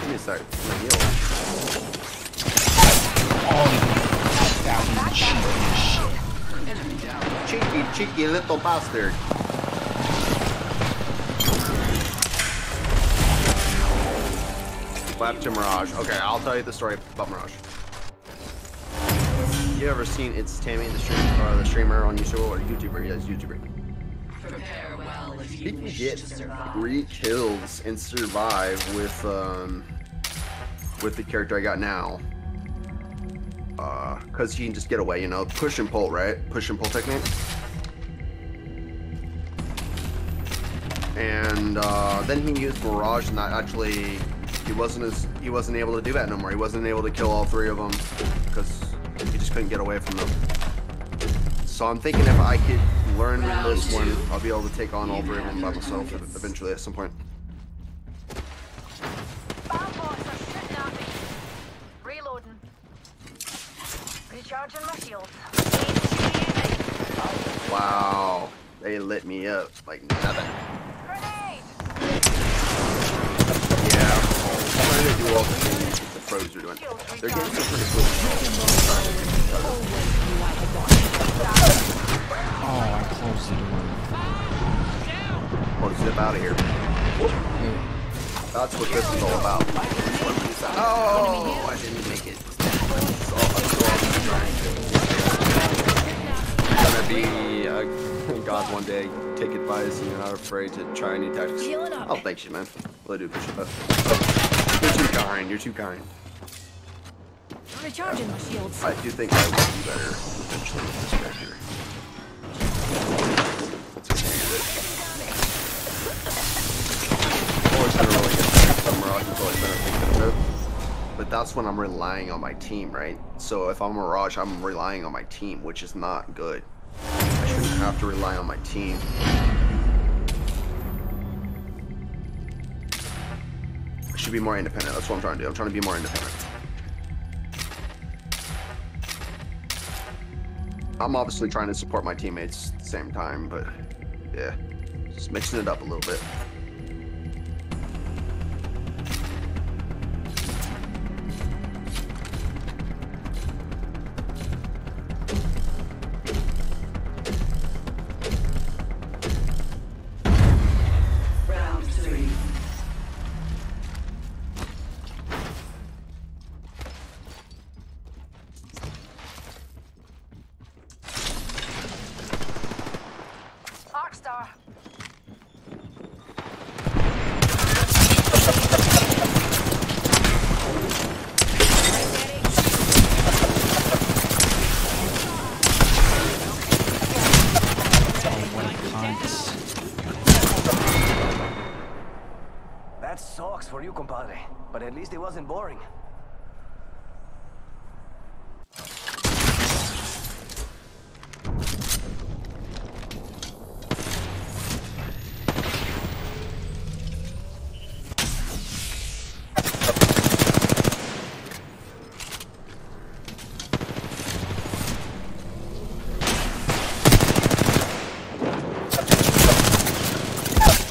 Speaker 3: Give me a sec. I'm gonna heal.
Speaker 1: Oh, that was cheap shit.
Speaker 3: Cheeky, cheeky little bastard. Left to Mirage. Okay, I'll tell you the story about Mirage. You ever seen It's Tammy, the stream or the streamer on YouTube or YouTuber? Yes, YouTuber.
Speaker 5: Prepare well if
Speaker 3: He
Speaker 5: you
Speaker 3: can
Speaker 5: wish
Speaker 3: get three kills and survive with um with the character I got now. Uh, cause he can just get away, you know, push and pull, right? Push and pull technique. and uh, then he used Mirage, and that actually he wasn't as he wasn't able to do that no more. He wasn't able to kill all three of them because he just couldn't get away from them. So I'm thinking if I could learn this one, I'll be able to take on all three of them by myself eventually at some point.
Speaker 2: Biobots are shooting at me. Reloading. Recharging my shields.
Speaker 3: Wow, they lit me up like nothing.
Speaker 2: Grenade!
Speaker 3: Yeah, I'm trying to do all the things the pros are doing. They're getting some pretty cool.
Speaker 1: Oh, I closed the door.
Speaker 3: Oh, zip out of here. That's what this is all about. Oh, I didn't make it. Gonna be uh, a god one day. Take advice and you're not afraid to try new tactics. Oh, thanks, you man. Really do appreciate that. You're too kind. You're too kind.
Speaker 6: Recharging my shields.
Speaker 3: I do think I will do better eventually with this character. Let's get Always been a really good thing. Some Mirage has always been a big benefit. But that's when I'm relying on my team, right? So if I'm Mirage, I'm relying on my team, which is not good. I shouldn't have to rely on my team. I should be more independent. That's what I'm trying to do. I'm trying to be more independent. I'm obviously trying to support my teammates at the same time, but yeah, just mixing it up a little bit.
Speaker 9: Wasn't boring.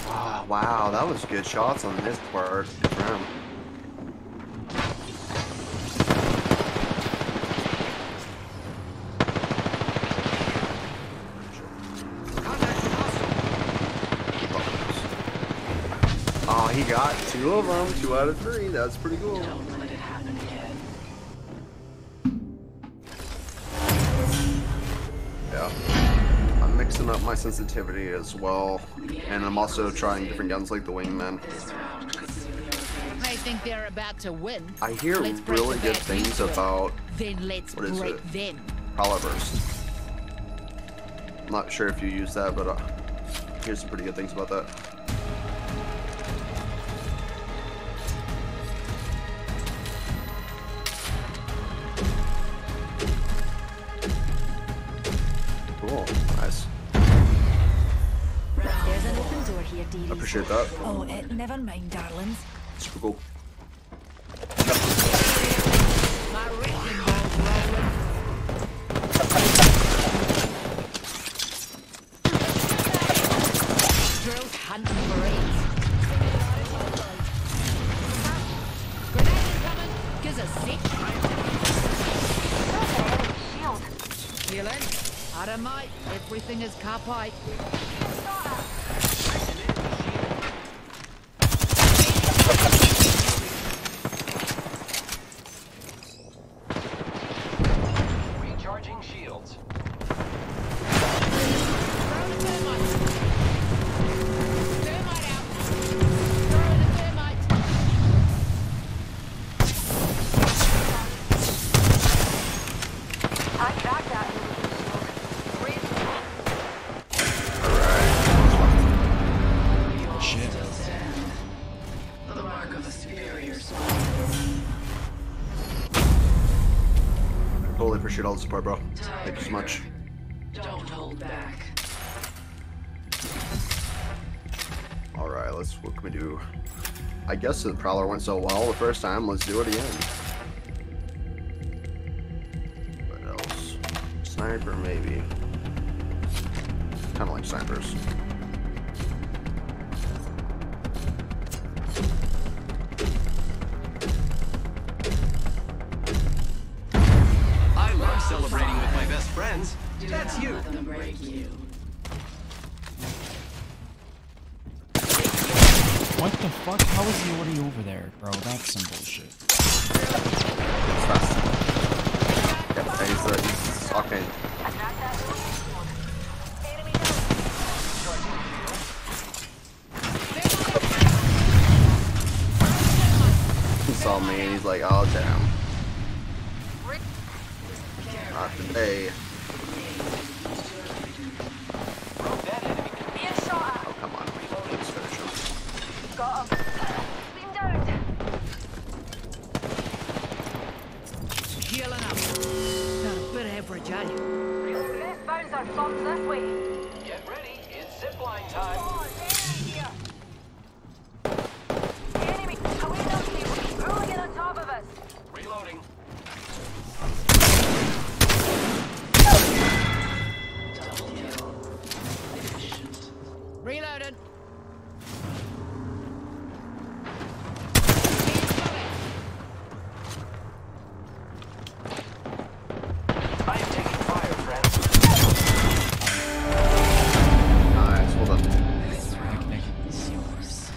Speaker 3: Ah, wow, that was good shots on this part. Good for him. Oh, he got two of them, two out of three. That's pretty cool.
Speaker 5: Don't let it happen again.
Speaker 3: Yeah. I'm mixing up my sensitivity as well, and I'm also trying different guns like the Wingman.
Speaker 5: This round could seal your fate.
Speaker 7: They think they're about to win.
Speaker 3: I hear
Speaker 7: Let's
Speaker 3: really good things
Speaker 7: news then.
Speaker 3: about
Speaker 7: Then let's
Speaker 3: What is
Speaker 7: break
Speaker 3: it?
Speaker 7: them.
Speaker 3: Prowlerburst. I'm not sure if you use that, but uh, here's some pretty good things about that.
Speaker 7: Eggs. Grenade incoming. Gives a sec.
Speaker 2: Shield.
Speaker 7: Healing. Automate. Everything is car
Speaker 3: appreciate all the support, bro. Thank you so much.
Speaker 5: Don't hold back.
Speaker 3: Alright, let's what can we do? I guess the Prowler went so well the first time, let's do it again.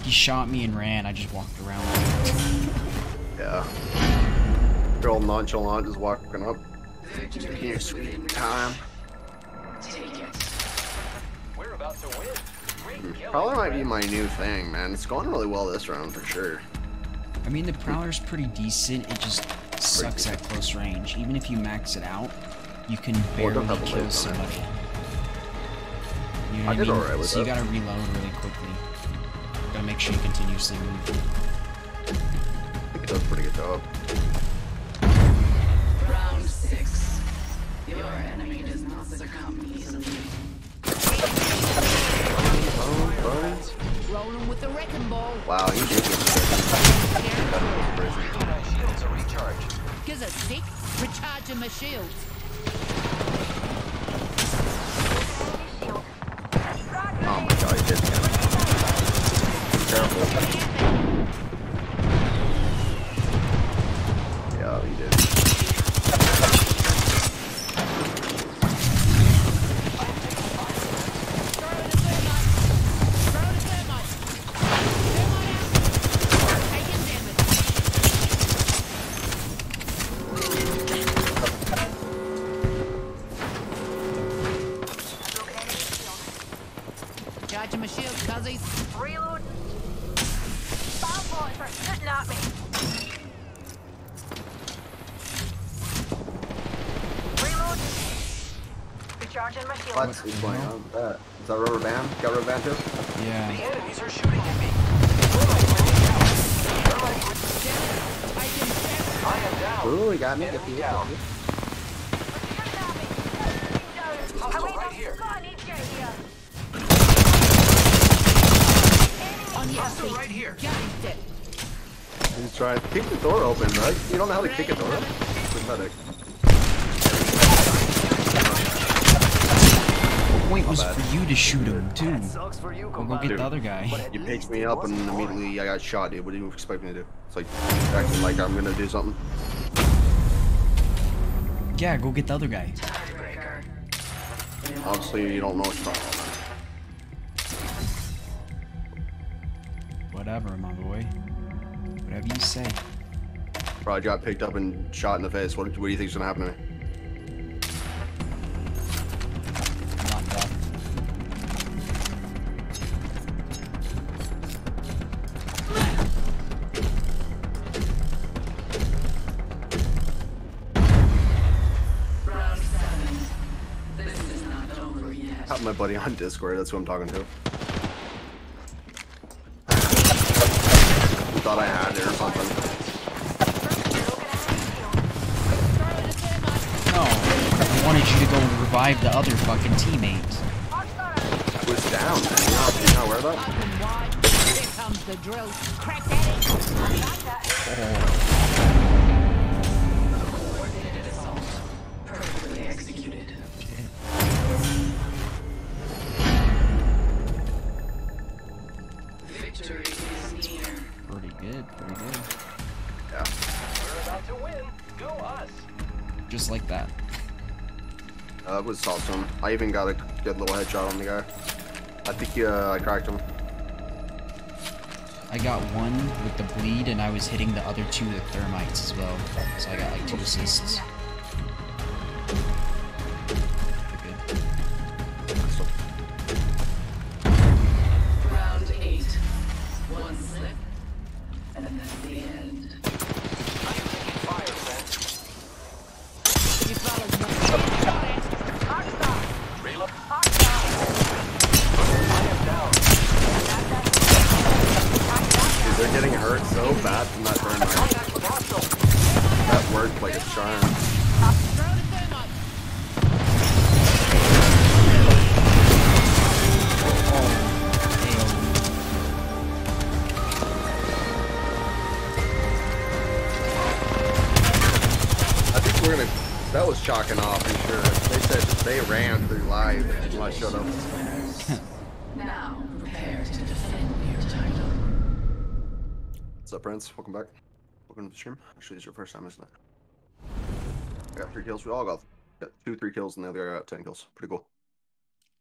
Speaker 1: He
Speaker 2: shot
Speaker 1: me and ran. I just walked around.
Speaker 3: Yeah. You're all nonchalant, just walking up.
Speaker 5: Victory
Speaker 3: Taking your
Speaker 5: is
Speaker 3: sweet time.
Speaker 5: Take it.
Speaker 4: We're about to win. Great killing,
Speaker 3: Probably might be my new thing, man. It's going really well this round for sure.
Speaker 1: I mean, the Prowler's pretty decent. It just sucks at close range. Even if you max it out, you can barely
Speaker 3: don't have a
Speaker 1: kill
Speaker 3: laser on it.
Speaker 1: somebody. You know
Speaker 3: I
Speaker 1: what I
Speaker 3: did
Speaker 1: mean?
Speaker 3: alright with
Speaker 1: so you gotta reload really quickly. Gotta make sure you continuously move.
Speaker 3: I think it does a pretty good job.
Speaker 5: Round six. Your enemy does not succumb easily.
Speaker 3: Oh, buddy.
Speaker 7: Rolling with the wrecking ball.
Speaker 3: Wow, he did get
Speaker 4: Recharging my shields to recharge.
Speaker 7: Gives a sec. Recharging my shields. Thank you. My shield.
Speaker 3: What is going on with uh, that? Is that rubber band? Got rubber band too?
Speaker 1: Yeah.
Speaker 4: The enemies are shooting at me.
Speaker 7: Taking.
Speaker 4: I am down.
Speaker 3: Ooh, he got me. Get
Speaker 4: Enemy
Speaker 3: the
Speaker 4: down.
Speaker 2: Shooting at me. Being downed.
Speaker 4: Hostile right here.
Speaker 2: Got an EJ here.
Speaker 7: On your
Speaker 4: Hostile right here.
Speaker 7: Got him dead.
Speaker 3: He's trying to kick the door open, right? You don't know how to kick a door open? Pathetic.
Speaker 1: The point was for you to shoot him too.
Speaker 9: That sucks for you,
Speaker 1: We'll go
Speaker 9: compadre.
Speaker 1: get the other guy.
Speaker 3: You picked me up and immediately I got shot, dude. What do you expect me to do? It's like acting like I'm gonna do something.
Speaker 1: Yeah, go get the other guy.
Speaker 3: Obviously, you don't know what's wrong.
Speaker 1: Whatever, my boy. Whatever you say.
Speaker 3: Probably got picked up and shot in the face. What, what do you think's gonna happen to me?
Speaker 5: Yet.
Speaker 3: Buddy on Discord. That's who I'm talking to. Thought I had it or something.
Speaker 7: Throwing a thermite.
Speaker 1: No, revive the other fucking teammate.
Speaker 3: I was down. You not, you not aware of that?
Speaker 7: Here comes the drill. Crack
Speaker 3: was awesome. I even got a good little headshot on the guy. I think uh, I cracked him.
Speaker 1: I got one with the bleed, and I was hitting the other two with thermites as well. So I got like two assists.
Speaker 3: Welcome back. Welcome to the stream. Actually, it's your first time, isn't it? I got three kills. We all got, two, three kills, and the other guy got ten kills. Pretty cool.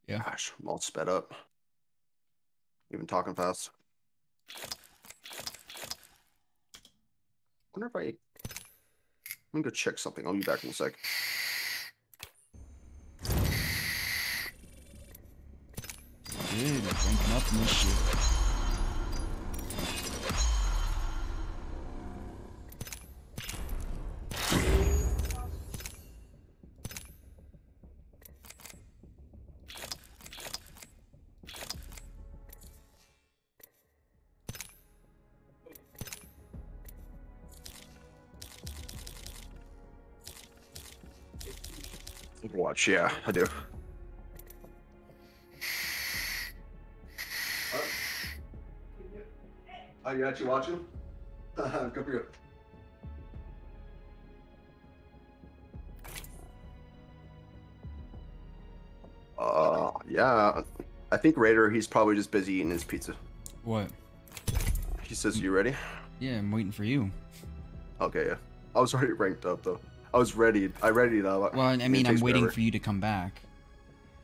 Speaker 1: Yeah.
Speaker 3: Gosh, I'm all sped up. Even talking fast. wonder if I. Let me go check something. I'll be back in a sec.
Speaker 1: Dude, ranking up this shit.
Speaker 3: Overwatch, yeah, I do. I got you watching? Come here. Uh, yeah. I think Raider, he's probably just busy eating his pizza.
Speaker 1: What?
Speaker 3: He says, "Are You ready?
Speaker 1: Yeah, I'm waiting for you.
Speaker 3: Okay, yeah. I was already ranked up, though. I was ready. I ready now.
Speaker 1: Uh, well, I mean, I'm waiting
Speaker 3: forever.
Speaker 1: for you to come back.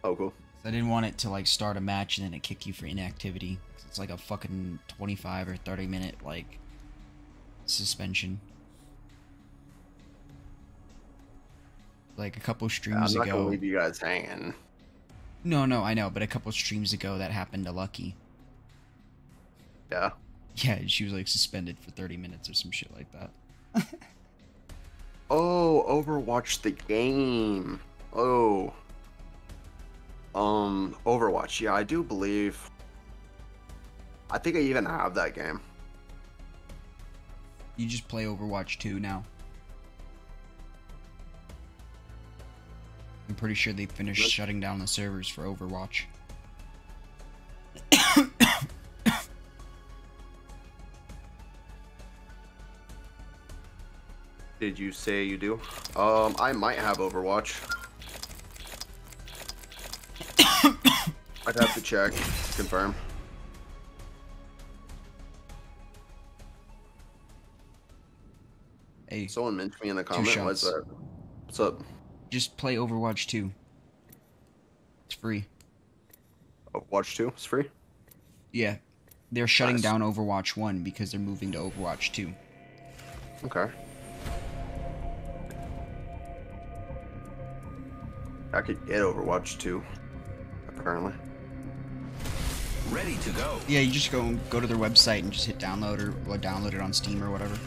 Speaker 3: Oh, cool.
Speaker 1: I didn't want it to like start a match and then it kick you for inactivity. It's like a fucking 25 or 30 minute like suspension. Like a couple streams
Speaker 3: Yeah, I'm not gonna
Speaker 1: ago.
Speaker 3: leave you guys hanging.
Speaker 1: No, no, I know, but a couple streams ago that happened to Lucky.
Speaker 3: Yeah.
Speaker 1: Yeah, she was like suspended for 30 minutes or some shit like that.
Speaker 3: Oh, Overwatch the game. Oh. Um, Overwatch. Yeah, I do believe. I think I even have that game.
Speaker 1: You just play Overwatch 2 now. I'm pretty sure they finished shutting down the servers for Overwatch.
Speaker 3: Did you say you do? Um, I might have Overwatch. I'd have to check, confirm.
Speaker 1: Hey,
Speaker 3: Someone mentioned me in the comment. What's
Speaker 1: shots.
Speaker 3: What's up?
Speaker 1: just play Overwatch 2. It's free.
Speaker 3: Overwatch 2? It's free?
Speaker 1: Yeah. They're shutting
Speaker 3: Nice.
Speaker 1: down Overwatch 1 because they're moving to Overwatch 2.
Speaker 3: Okay. I could get Overwatch 2, apparently.
Speaker 4: Ready to go.
Speaker 1: Yeah, you just go go to their website and just hit download or, or download it on Steam or whatever.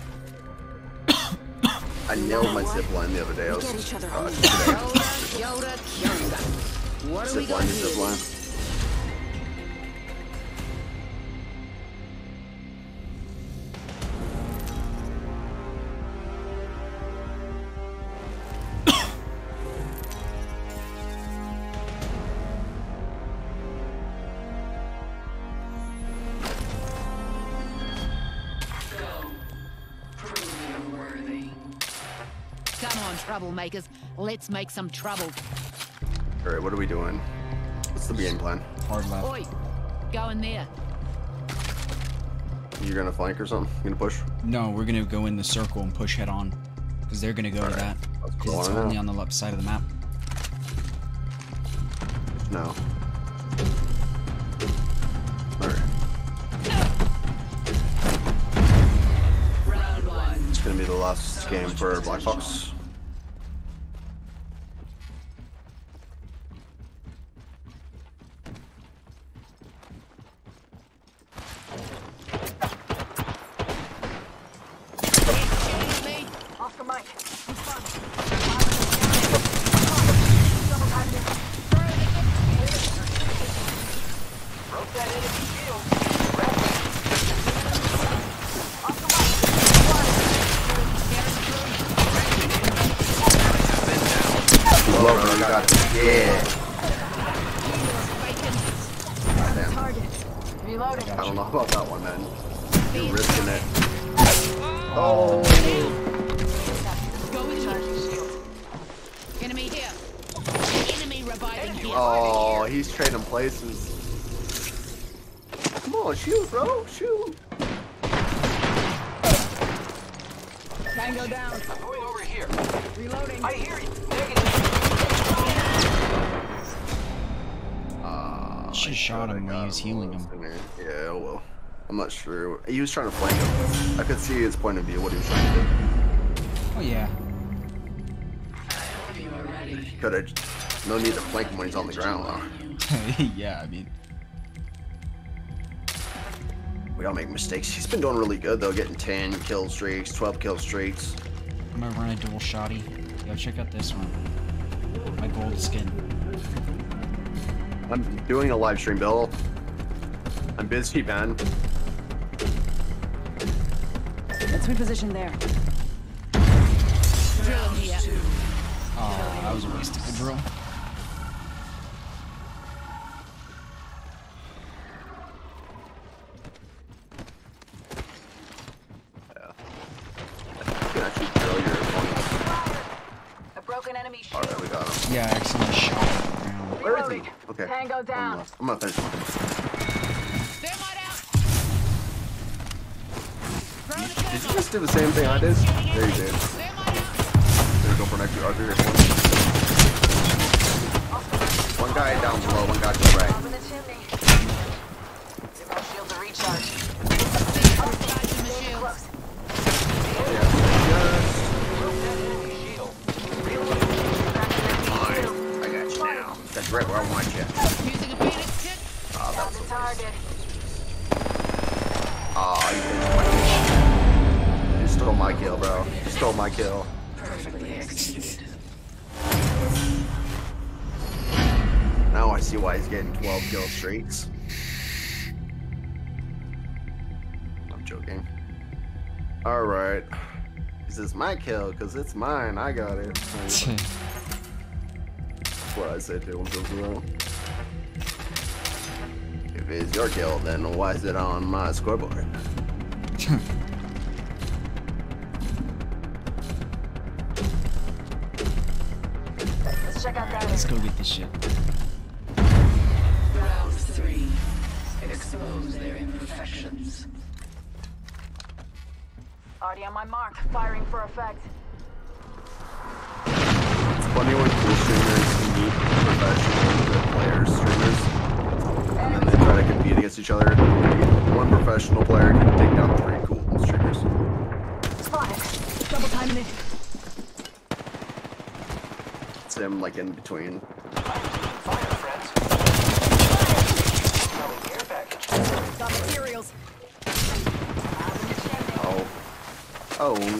Speaker 3: I nailed my zip line the other day. I was
Speaker 8: Get
Speaker 3: uh, today.
Speaker 7: Yoda, Yoda, Yoda. What are we
Speaker 3: Zip line
Speaker 7: gonna
Speaker 3: zip line.
Speaker 7: Troublemakers. Let's make some trouble.
Speaker 3: All right, what are we doing? What's the game plan?
Speaker 1: Hard left.
Speaker 7: Oi, go in there.
Speaker 3: You're gonna flank or something? You gonna push?
Speaker 1: No, we're gonna go in the circle and push head on. Because they're gonna go to
Speaker 3: Alright,
Speaker 1: that. Because it's
Speaker 3: on
Speaker 1: only
Speaker 3: now.
Speaker 1: on the left side of the map.
Speaker 3: No. Alright, it's gonna be the last game for Black Fox.
Speaker 2: Reloading.
Speaker 3: I
Speaker 4: hear you. Negative.
Speaker 3: Uh,
Speaker 1: Should've shot him when he was healing him.
Speaker 3: Yeah, oh well. I'm not sure. He was trying to flank him. I could see his point of view, what he was trying to do.
Speaker 1: Oh yeah.
Speaker 5: If you are ready.
Speaker 3: Could have. No need to flank him when he's on the ground, though.
Speaker 1: yeah, I mean,
Speaker 3: We all make mistakes. He's been doing really good, though, getting 10 kill streaks, 12 kill streaks.
Speaker 1: I'm gonna run a dual shotty. Yo, check out this one. My gold skin.
Speaker 3: I'm doing a live stream, Bill. I'm busy, man.
Speaker 8: Let's reposition there.
Speaker 7: Drill here.
Speaker 1: Oh, that was a waste of a drill.
Speaker 3: You can actually drill your opponents.
Speaker 2: A broken enemy shield.
Speaker 3: Alright, we got him.
Speaker 1: Yeah, I accidentally shot it on the ground.
Speaker 3: Where is he?
Speaker 2: Reloading.
Speaker 3: Okay.
Speaker 2: Tango
Speaker 3: I'm
Speaker 2: down.
Speaker 3: gonna- finish him.
Speaker 7: Out.
Speaker 3: Did you just do the same thing I did? There you did. There go for Arthur. One guy down below, one guy to the right. He says my kill, because it's mine. I got it. That's what I said to him. so, well, If it's your kill, then why is it on my scoreboard?
Speaker 2: Let's check out that
Speaker 1: Let's go get this shit.
Speaker 5: Round three. Expose their imperfections.
Speaker 2: Already on my mark. Firing for effect.
Speaker 3: It's funny when cool streamers meet professional good players, streamers, and then they try to compete against each other. One professional player can take down three cool streamers.
Speaker 2: Spotted.
Speaker 8: Double timing it.
Speaker 3: It's him like in between.
Speaker 4: Fire, friends. Incoming care package.
Speaker 8: Got materials.
Speaker 3: Oh. Oh no.
Speaker 7: Is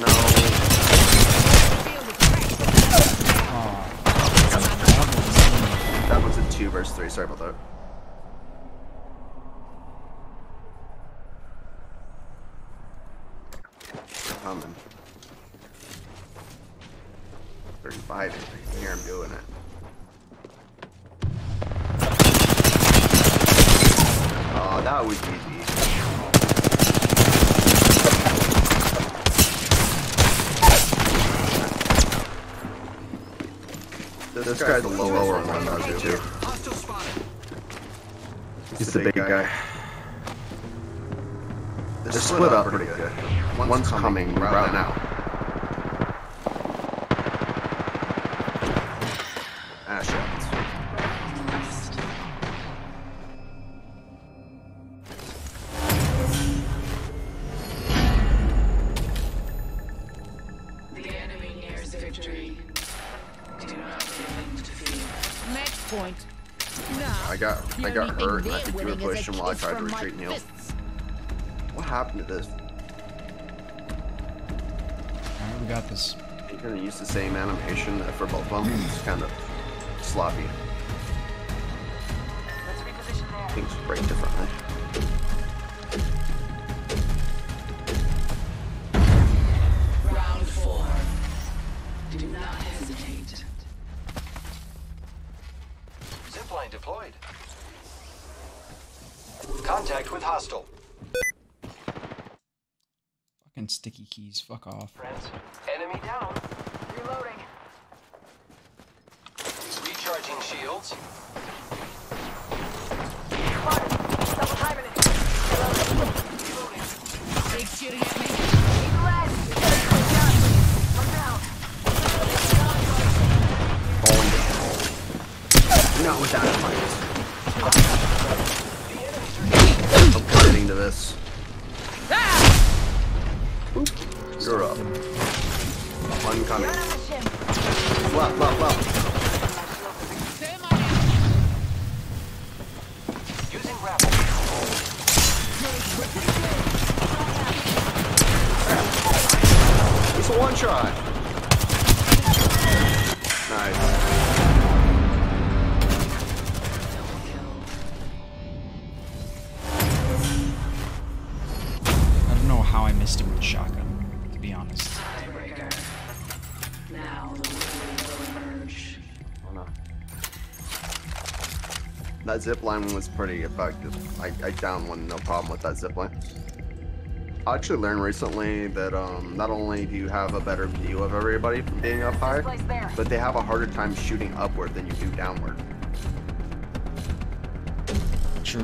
Speaker 3: That was a two versus three. Sorry about that. Coming. 35 I hear him doing it. Oh, that was easy. This guy's a low lower on one too.
Speaker 4: Hostile spotted.
Speaker 3: He's the big guy. They're split up pretty good. One's coming right now. Ah, hurt and I think you were
Speaker 7: winning is
Speaker 3: pushing while I tried to retreat Neil.
Speaker 7: fists.
Speaker 3: What happened to this?
Speaker 1: Alright, we got this.
Speaker 3: You're gonna use the same animation for both of them. It's hmm. kind of sloppy.
Speaker 2: Let's reposition there.
Speaker 3: Things break differently.
Speaker 5: Round four. Do not hesitate.
Speaker 4: Zipline deployed. Contact with hostile.
Speaker 1: Fucking sticky keys. Fuck off.
Speaker 4: Friends. Enemy down.
Speaker 2: Reloading.
Speaker 4: Recharging shields.
Speaker 2: Spotted. Double timing it. Reloading.
Speaker 7: Big shooting at me.
Speaker 3: Zip line was pretty effective. I, I downed one, no problem with that zip line. I actually learned recently that um, not only do you have a better view of everybody from being up high, but they have a harder time shooting upward than you do downward.
Speaker 1: True.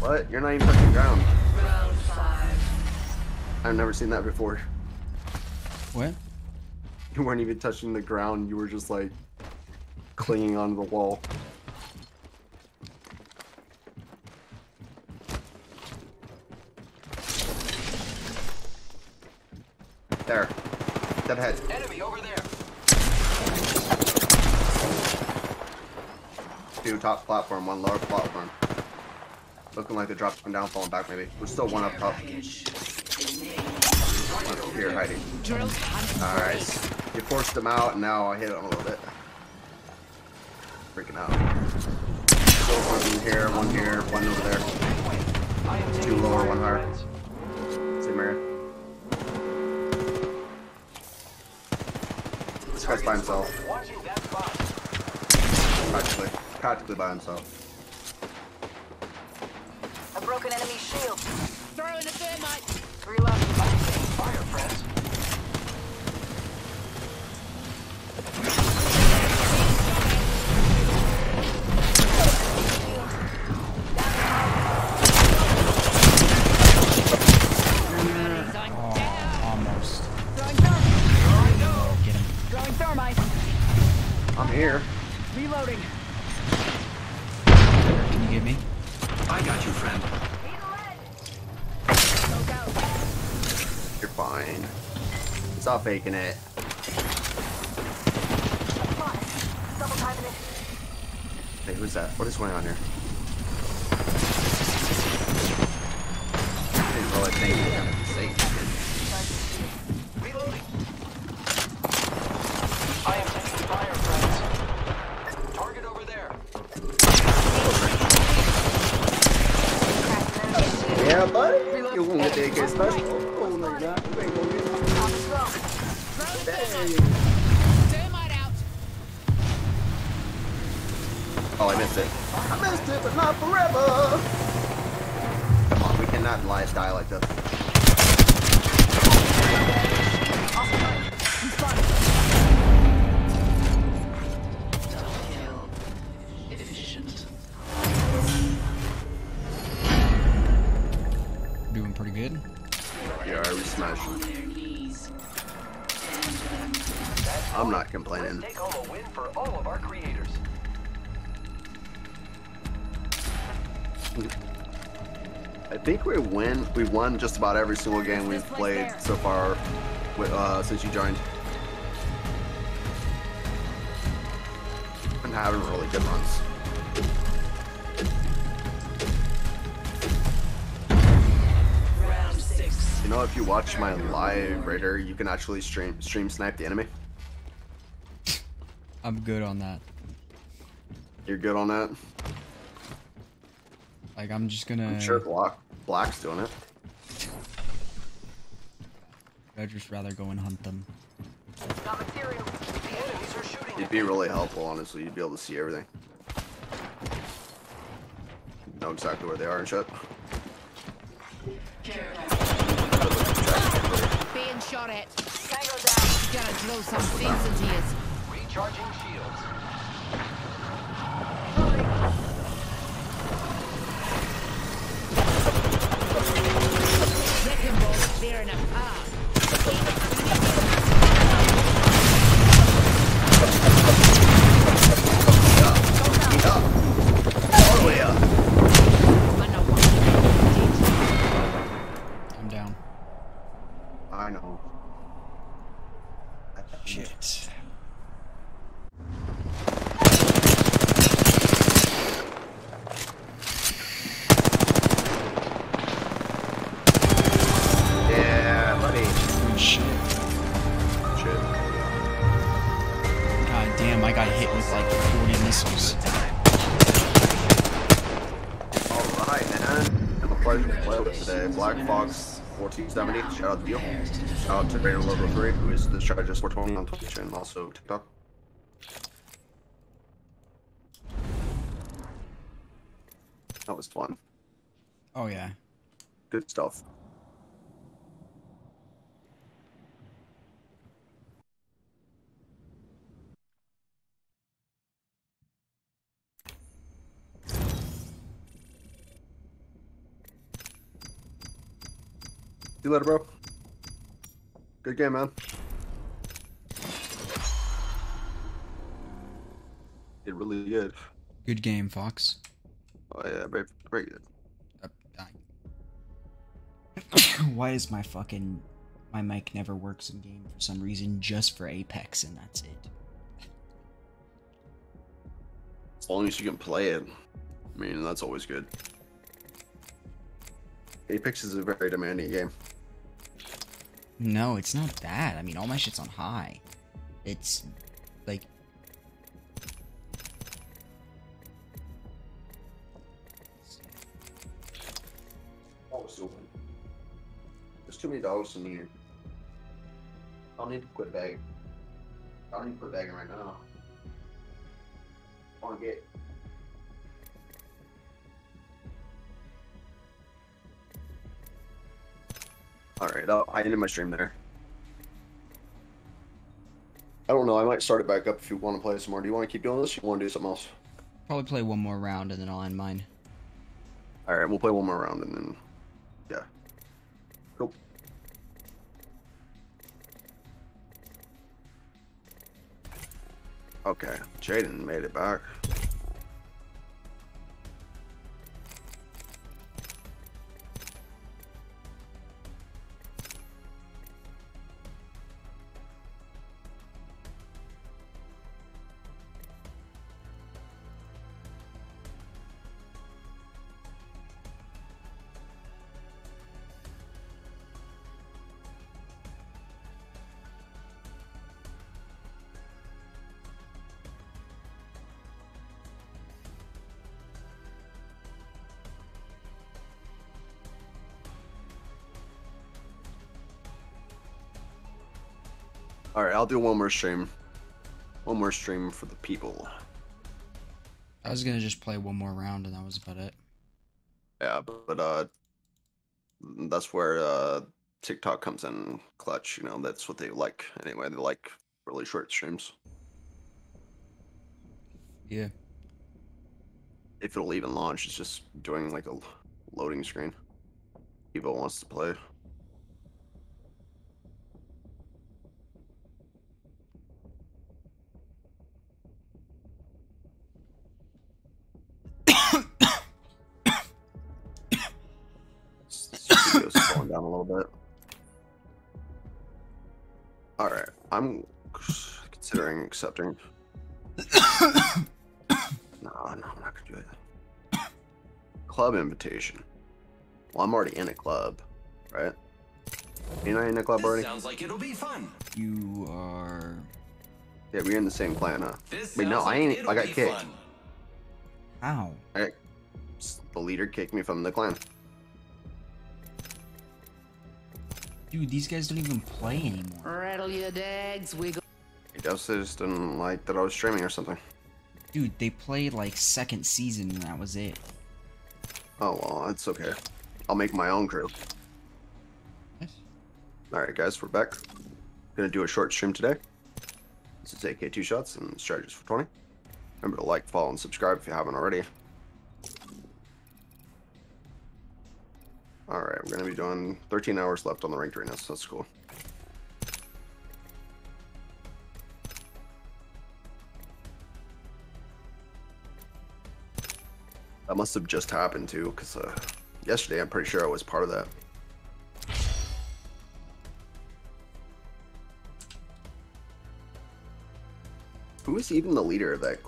Speaker 3: What? You're not even touching ground.
Speaker 5: Round five.
Speaker 3: I've never seen that before.
Speaker 1: What?
Speaker 3: You weren't even touching the ground. You were just like clinging onto the wall. There. Dead head.
Speaker 4: Enemy over there.
Speaker 3: Two top platform, one lower platform. Looking like they dropped one down, falling back maybe. We're still one up top. One over here hiding. Alright. You forced them out and now I hit them a little bit. Freaking out. Still one here, one here, one over there. Two lower, one higher. Same area. This guy's by himself.
Speaker 4: Watching.
Speaker 3: Practically. Practically by himself.
Speaker 2: A broken enemy shield.
Speaker 7: Throwing a thermite.
Speaker 2: Reloading.
Speaker 4: Fire, friends.
Speaker 3: Stop faking it.
Speaker 2: Spotted. Double timing it.
Speaker 3: Hey, who's that? What is going on here? Just about every single game we've played so far, with, uh, since you joined. Been having really good runs. You know, if you watch my live raider, you can actually stream stream snipe the enemy.
Speaker 1: I'm good on that.
Speaker 3: You're good on that.
Speaker 1: Like I'm just gonna.
Speaker 3: I'm sure Black Black's doing it.
Speaker 1: I'd just rather go and hunt them.
Speaker 2: Got material.
Speaker 4: The enemies are shooting
Speaker 3: It'd be really helpful, honestly. You'd be able to see everything. Know exactly where they are and shit.
Speaker 7: Being shot at.
Speaker 2: Tango down.
Speaker 7: Gotta blow some sense into you.
Speaker 4: Recharging shields.
Speaker 7: Wrecking ball clearing a path.
Speaker 3: Thank you. 3, who is the strategist 420 on Twitch and also TikTok. That was fun.
Speaker 1: Oh yeah.
Speaker 3: Good stuff. See you later, bro. Good game, man. Did really good.
Speaker 1: Good game, Fox.
Speaker 3: Oh yeah, very, very good.
Speaker 1: Why is my fucking my mic never works in game for some reason just for Apex and that's it.
Speaker 3: As long as you can play it, I mean, that's always good. Apex is a very demanding game.
Speaker 1: No, it's not that. I mean, all my shit's on high. It's
Speaker 3: It's open. There's too many dollars in here. I don't need to quit begging. I don't need to quit begging right now. I want to get. Alright, I'll- uh, I ended my stream there. I don't know, I might start it back up if you want to play some more. Do you want to keep doing this or you want to do something else?
Speaker 1: probably play one more round and then I'll end mine.
Speaker 3: Alright, we'll play one more round and then. Okay, Jaden made it back. I'll do one more stream. One more stream for the people.
Speaker 1: I was gonna just play one more round and that was about it.
Speaker 3: Yeah, but, but uh that's where uh TikTok comes in clutch, you know, that's what they like anyway. They like really short streams.
Speaker 1: Yeah.
Speaker 3: If it'll even launch, it's just doing like a loading screen. People wants to play. I'm considering accepting. no, no, I'm not gonna do it. Club invitation. Well, I'm already in a club, right? You're in a club
Speaker 4: This
Speaker 3: already?
Speaker 4: sounds like it'll be fun.
Speaker 1: You are.
Speaker 3: Yeah, we're in the same clan, huh?
Speaker 4: This
Speaker 3: Wait, no,
Speaker 4: sounds
Speaker 3: I ain't-
Speaker 4: it'll
Speaker 3: I got kicked.
Speaker 4: fun.
Speaker 1: How?
Speaker 3: I, the leader kicked me from the clan.
Speaker 1: Dude, these guys don't even play anymore.
Speaker 7: Rattle your dags, wiggle.
Speaker 3: I guess they just didn't like that I was streaming or something.
Speaker 1: Dude, they played like second season and that was it.
Speaker 3: Oh well, that's okay. I'll make my own crew. Alright guys, we're back. Gonna do a short stream today. This is AK two shots and Strategist420. Remember to like, follow, and subscribe if you haven't already. Alright, we're gonna be doing 13 hours left on the ranked arena, so that's cool. That must have just happened too, because uh, yesterday I'm pretty sure I was part of that. Who is even the leader of that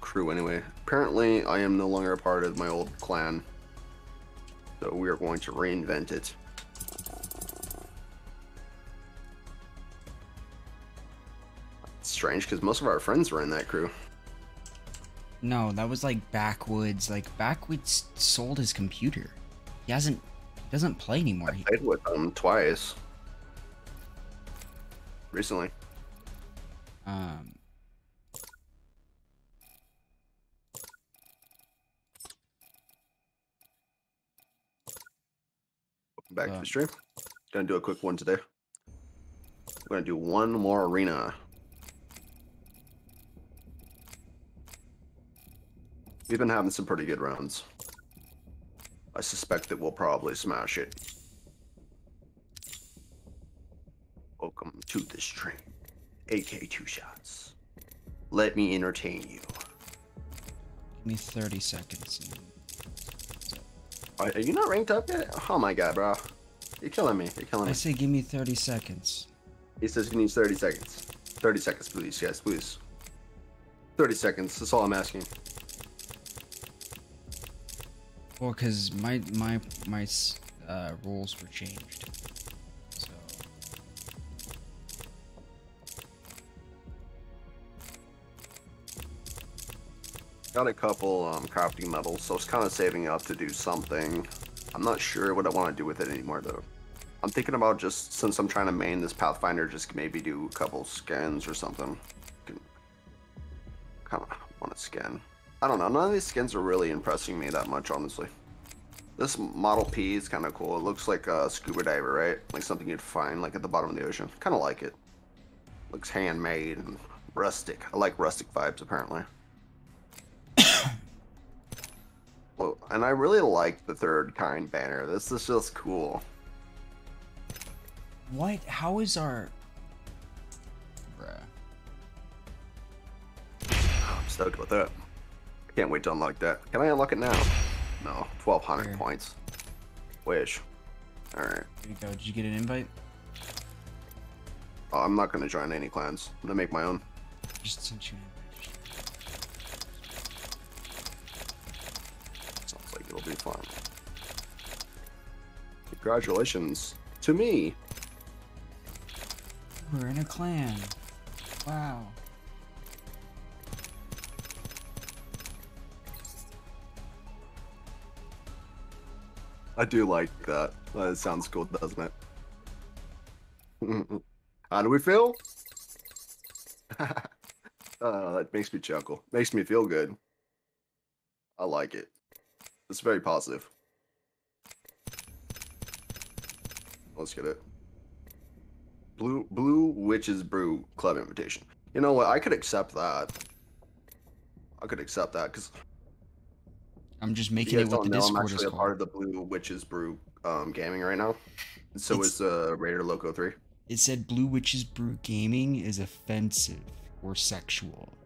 Speaker 3: crew anyway? Apparently, I am no longer a part of my old clan. So we are going to reinvent it. It's strange because most of our friends were in that crew.
Speaker 1: No, that was like Backwoods. Like Backwoods sold his computer. He hasn't doesn't play anymore. He,
Speaker 3: Played with them twice. Recently.
Speaker 1: um
Speaker 3: Back to
Speaker 1: Uh,
Speaker 3: the stream. Gonna do a quick one today. We're gonna do one more arena. We've been having some pretty good rounds. I suspect that we'll probably smash it. Welcome to the stream. AK two shots. Let me entertain you.
Speaker 1: give me 30 seconds.
Speaker 3: Are are you not ranked up yet? Oh my god, bro. You're killing me. You're killing me.
Speaker 1: I say give me 30 seconds.
Speaker 3: He says he needs 30 seconds. 30 seconds, please. Yes, please. 30 seconds. That's all I'm asking.
Speaker 1: Well, cuz my my my uh rules were changed.
Speaker 3: Got a couple um, crafting metals, so I was kind of saving up to do something. I'm not sure what I want to do with it anymore, though. I'm thinking about just, since I'm trying to main this Pathfinder, just maybe do a couple skins or something. Kind of want a skin. I don't know, none of these skins are really impressing me that much, honestly. This Model P is kind of cool. It looks like a scuba diver, right? Like something you'd find like at the bottom of the ocean. Kind of like it. Looks handmade and rustic. I like rustic vibes, apparently. And I really like the third kind banner. This is just cool.
Speaker 1: what? How is our Bruh.
Speaker 3: Oh, I'm stoked with that. I can't wait to unlock that. Can I unlock it now? No, 1200
Speaker 1: Here.
Speaker 3: points. Wish. Alright.
Speaker 1: Here you go. Did you get an invite?
Speaker 3: Oh, I'm not gonna join any clans. I'm gonna make my own.
Speaker 1: Just sent you an invite.
Speaker 3: Sounds like it'll be fun. Congratulations to me.
Speaker 1: We're in a clan. Wow.
Speaker 3: I do like that. That sounds cool, doesn't it? How do we feel? uh, that makes me chuckle. Makes me feel good. I like it. It's very positive. Let's get it. Blue Blue Witches Brew Club invitation. You know what? I could accept that. I could accept that because
Speaker 1: I'm just making it what the
Speaker 3: know, I'm
Speaker 1: Discord is
Speaker 3: actually a part
Speaker 1: called.
Speaker 3: of the Blue Witches Brew um, gaming right now. So
Speaker 1: It's-
Speaker 3: is uh, Raider Loco 3.
Speaker 1: It said Blue Witches Brew Gaming is offensive or sexual.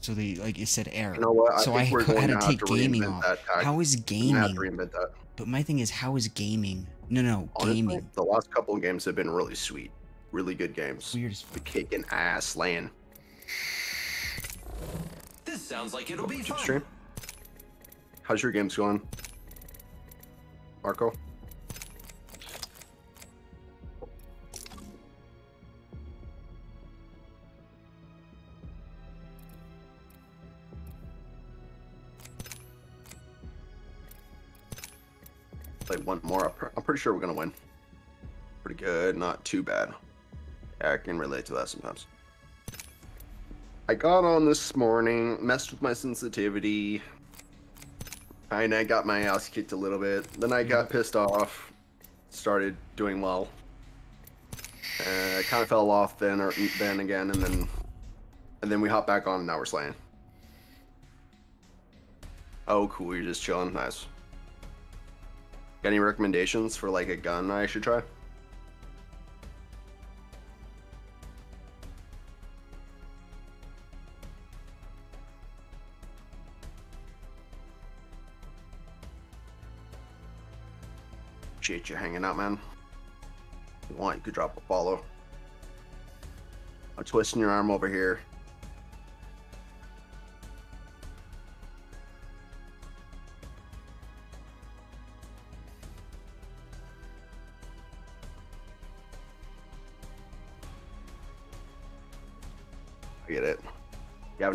Speaker 1: So they like it said error.
Speaker 3: You know what? I
Speaker 1: so
Speaker 3: think
Speaker 1: I
Speaker 3: we're
Speaker 1: had to
Speaker 3: to
Speaker 1: take
Speaker 3: to
Speaker 1: gaming off.
Speaker 3: that tag.
Speaker 1: How is
Speaker 3: We're gonna have
Speaker 1: gaming?
Speaker 3: to reinvent that.
Speaker 1: But my thing is, how is gaming No, no,
Speaker 3: Honestly,
Speaker 1: gaming.
Speaker 3: the last couple of games have been really sweet, really good games.
Speaker 1: Weird as
Speaker 3: The kicking ass laying.
Speaker 4: This sounds like it'll be
Speaker 3: Keep
Speaker 4: fun.
Speaker 3: stream. How's your games going, Marco? Play one more. I'm pretty sure we're gonna win. Pretty good, not too bad. Yeah, I can relate to that sometimes. I got on this morning, messed with my sensitivity. Kinda got my ass kicked a little bit. Then I got pissed off. Started doing well. Uh, kind of fell off then, or then again, and then, and then we hop back on, and now we're slaying. Oh, cool! You're just chilling. Nice. Any recommendations for like a gun I should try? Appreciate you hanging out, man. If you want, you could drop a follow. I'm twisting your arm over here.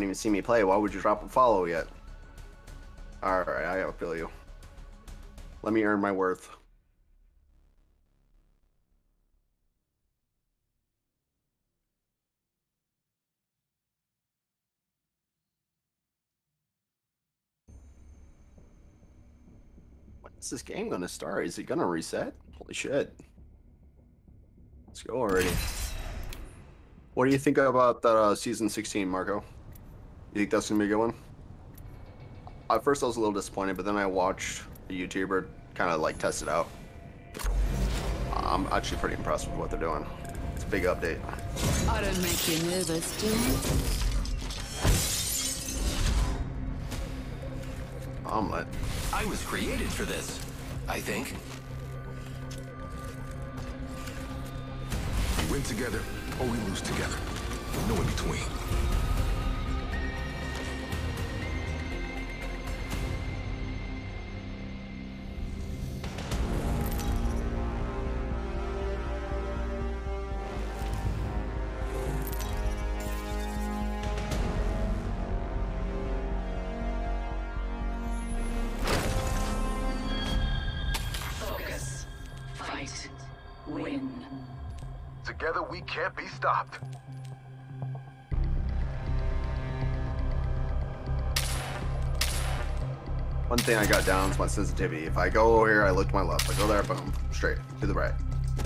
Speaker 3: Haven't even seen me play. Why would you drop a follow yet? Alright, I feel you. Let me earn my worth. When's this game gonna start? Is it gonna reset? Holy shit. Let's go already. What do you think about that uh, season 16, Marco? You think that's gonna be a good one? At first I was a little disappointed, but then I watched a YouTuber kind of like test it out. I'm actually pretty impressed with what they're doing. It's a big update.
Speaker 5: I don't make you nervous, do I?
Speaker 3: Omelet.
Speaker 4: I was created for this, I think.
Speaker 10: We win together or we lose together. No in between.
Speaker 3: Thing I got down is my sensitivity. If I go over here, I look to my left. I go there, boom, straight to the right.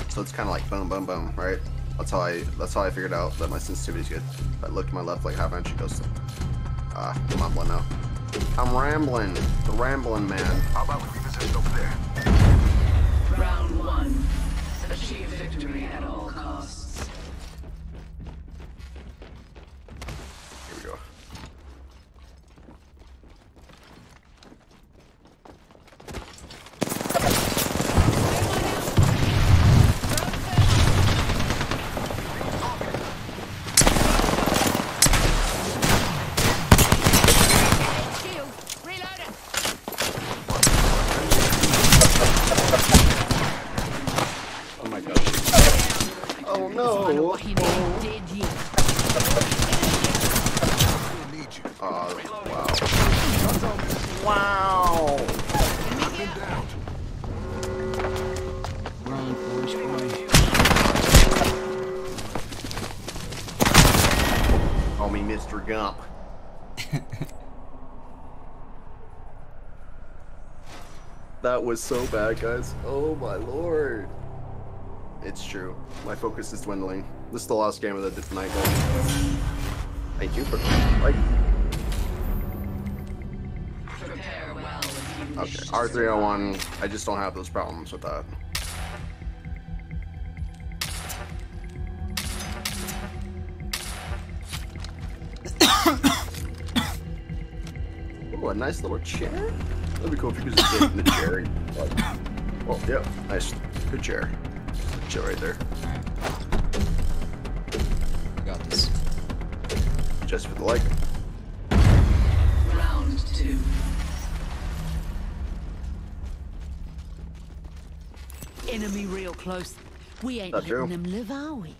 Speaker 3: So it's kind of like boom, boom, boom, right? That's how I. That's how I figured out that my sensitivity is good. If I look to my left like half an inch, it goes. Ah, I'm rambling now. I'm rambling. The rambling man.
Speaker 10: How about we revisit over there?
Speaker 3: Was so bad, guys. Oh my lord. It's true. My focus is dwindling. This is the last game of the night. guys. Thank you for like. Okay, R301. I just don't have those problems with that. Ooh, a nice little chair. That'd be cool if you could just sit in the chair. And, like, oh, yeah, nice. Good chair. Good chair right there.
Speaker 1: Alright. Got this.
Speaker 3: Just for the like.
Speaker 5: Round two.
Speaker 7: Enemy real close. We ain't
Speaker 3: That
Speaker 7: letting
Speaker 3: true.
Speaker 7: them live, are we?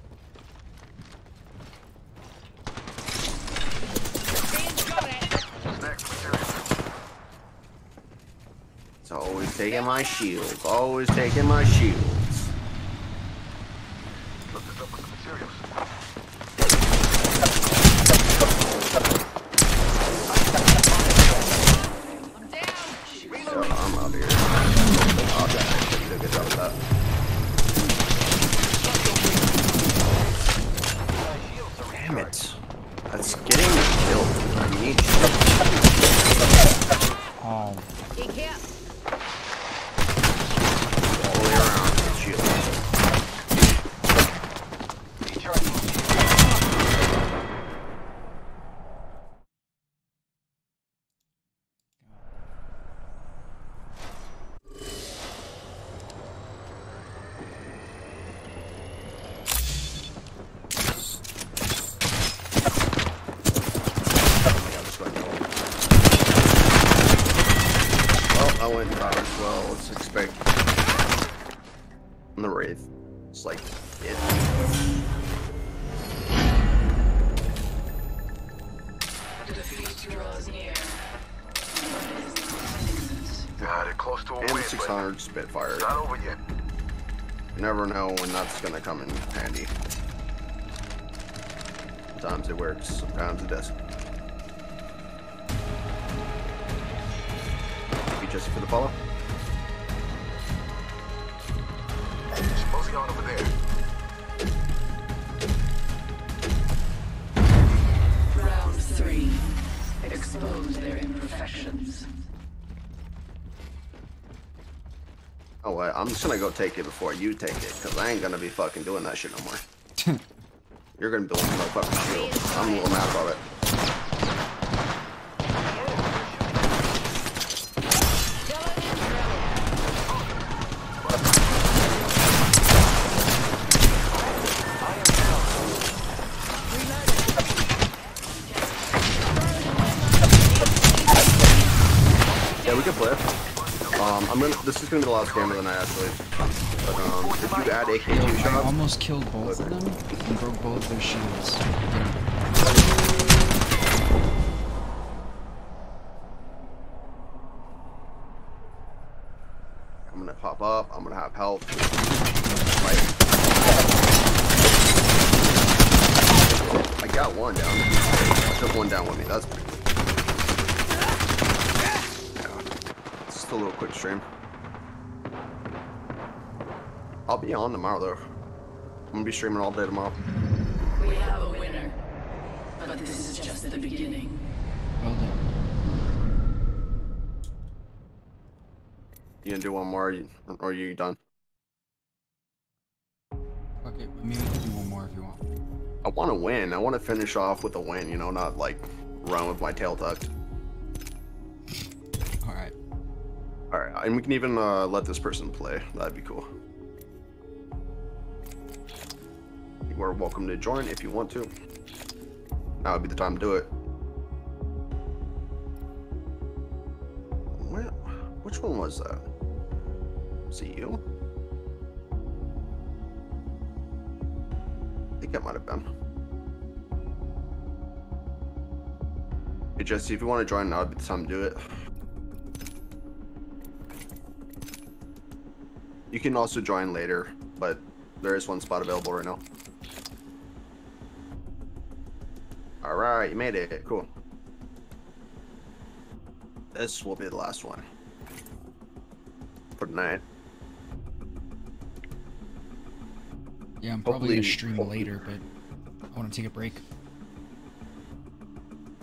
Speaker 3: It's always taking my shields. Always taking my shields. That's gonna come in handy. Sometimes it works, sometimes it doesn't. Be just for the follow. Gonna go take it before you take it, cause I ain't gonna be fucking doing that shit no more. You're gonna build my fucking shield. I'm a little mad about it. Yeah, we can play. Um, I'm gonna. This is gonna be the last game of the night, actually. But um, if you add AK two
Speaker 1: I
Speaker 3: shots,
Speaker 1: almost killed both of them and broke both their shields.
Speaker 3: I'm gonna pop up. I'm gonna have health. Right. I got one down. I took one down with me. That's pretty good. Yeah. It's just a little quick stream. I'll be on tomorrow though. I'm gonna be streaming all day tomorrow.
Speaker 5: We have a winner. But this is just the beginning.
Speaker 1: Well done.
Speaker 3: You gonna do one more, or you, or you done?
Speaker 1: Fuck it, but maybe we can do one more if you want.
Speaker 3: I want to win. I want to finish off with a win. You know, not like run with my tail tucked. All right, and we can even uh, let this person play. That'd be cool. You are welcome to join if you want to. Now would be the time to do it. Where, which one was that? See you? I think it might have been. Hey Jesse, if you want to join, now would be the time to do it. You can also join later, but there is one spot available right now. Alright, you made it. Cool. This will be the last one. For tonight.
Speaker 1: Yeah, I'm probably
Speaker 3: Hopefully-
Speaker 1: gonna stream
Speaker 3: hopefully-
Speaker 1: later, but I want to take a break.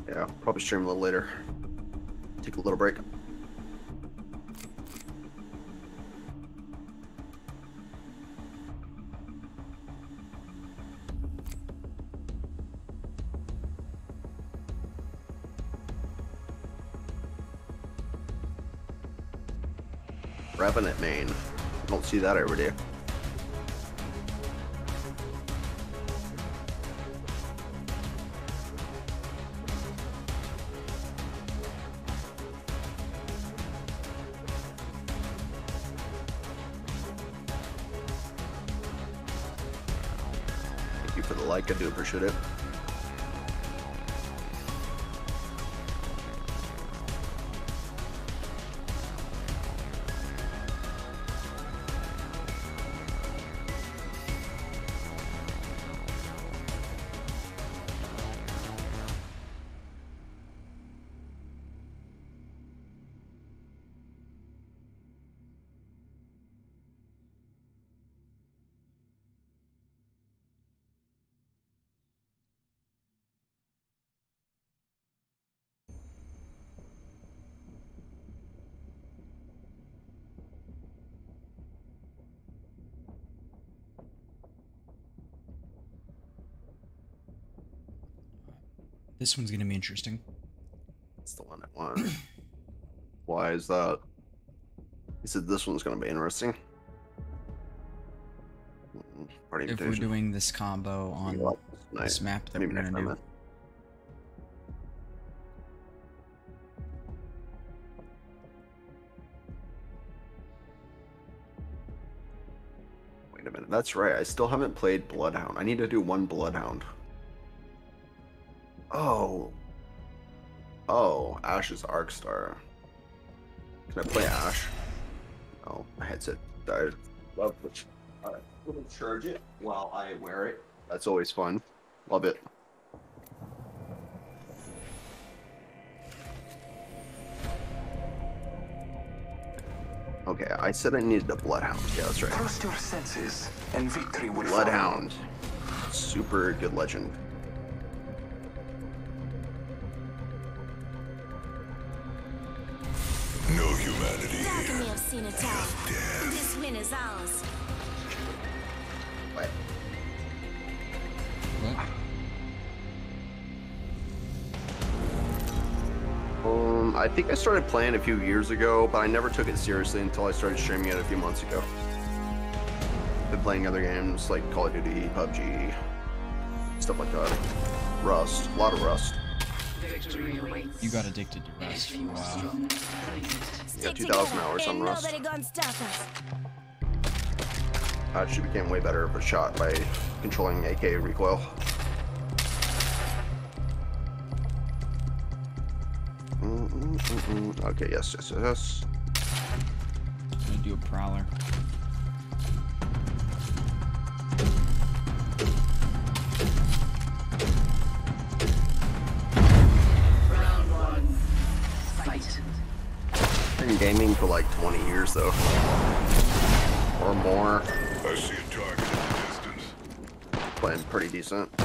Speaker 3: Yeah, probably stream a little later. Take a little break. Revenant main. Don't see that every day. Thank you for the like, I do appreciate it.
Speaker 1: This one's gonna be interesting.
Speaker 3: That's the one I want. Why is that? He said this one's gonna be interesting. Mm, Party
Speaker 1: If we're doing this combo on this map that
Speaker 3: Maybe
Speaker 1: we're gonna do.
Speaker 3: Wait a minute, that's right. I still haven't played Bloodhound. I need to do one Bloodhound. Oh. Oh, Ash is Arcstar. Can I play Ash? Oh, my headset died. Love which. Alright, uh, we'll charge it while I wear it. That's always fun. Love it. Okay, I said I needed a Bloodhound. Yeah, that's right.
Speaker 10: Trust your senses, and victory will
Speaker 3: Bloodhound. Super good legend.
Speaker 6: May have seen it all. This win is ours.
Speaker 3: What?
Speaker 1: What?
Speaker 3: Um, I think I started playing a few years ago, but I never took it seriously until I started streaming it a few months ago. Been playing other games like Call of Duty, PUBG, stuff like that. Rust, a lot of Rust.
Speaker 5: Victory awaits.
Speaker 1: You got addicted to Rust for a while.
Speaker 3: Yeah, 2,000 hours on
Speaker 6: Ain't
Speaker 3: Rust.
Speaker 6: nobody gonna stop us.
Speaker 3: I actually became way better of a shot by controlling AK recoil. Mm, mm, mm, mm. Okay, yes, yes, yes.
Speaker 1: I'm gonna do a prowler.
Speaker 3: Gaming for like 20 years though, or more.
Speaker 10: I see a target in the distance.
Speaker 3: Playing pretty decent.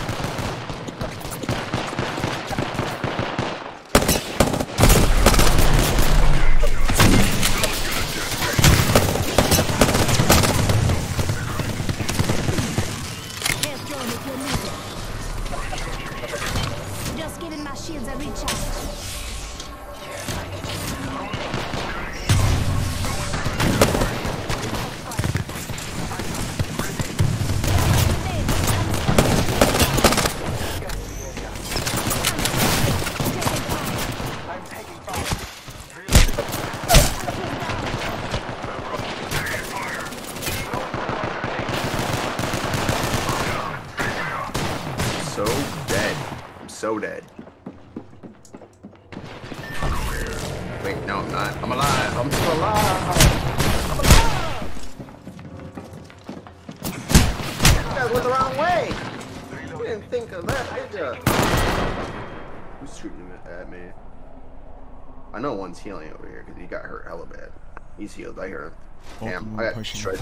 Speaker 3: Healing over here because he got hurt hella bad. He's healed. I hear him. Damn, I got
Speaker 1: pushing.
Speaker 3: destroyed.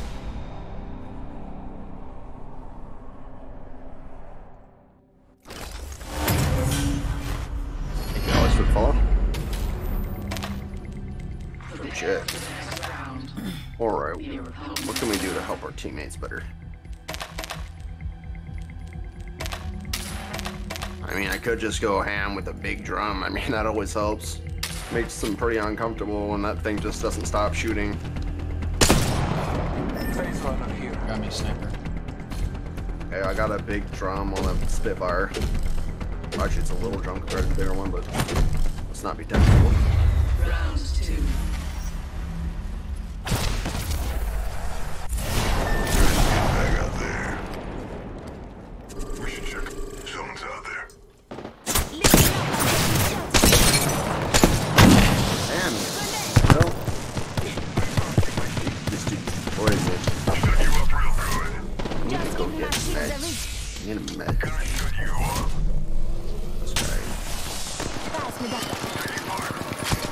Speaker 3: Thank you, Alex, for the follow. Shit. Alright, what can we do to help our teammates better? I mean, I could just go ham with a big drum. I mean, that always helps. Makes them pretty uncomfortable when that thing just doesn't stop shooting.
Speaker 10: Phase runner here.
Speaker 1: Got me a sniper.
Speaker 3: Okay, I got a big drum on a Spitfire. Actually, it's a little drum compared to the bigger one, but let's not be technical.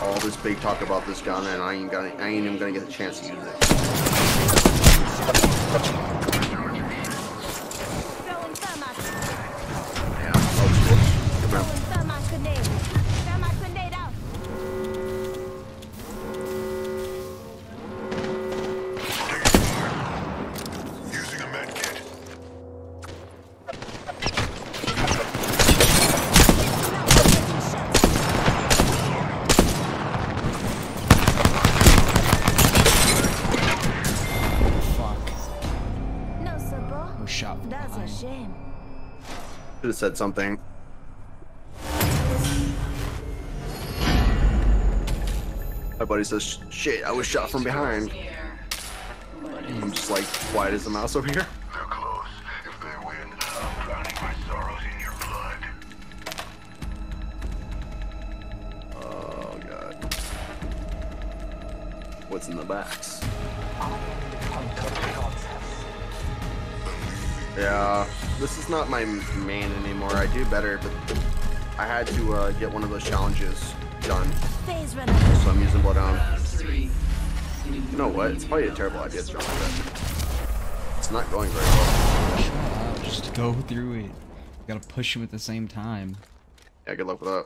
Speaker 10: All
Speaker 3: this big talk about this gun, and I ain't, gonna, I ain't even gonna get a chance to use it. Said something. My buddy says, "Shit, I was shot from behind." I'm just like, why does the mouse over here?
Speaker 10: They're close. If they win, I'm drowning my sorrows in your blood.
Speaker 3: Oh god. What's in the box? Yeah, this is not my main do better, but I had to uh, get one of those challenges done,
Speaker 2: Phase
Speaker 3: so I'm using Bloodhound. You know what? It's probably a terrible idea to jump like that. It's not going very well.
Speaker 1: Shut Just go through it. You gotta push them at the same time.
Speaker 3: Yeah, good luck with that.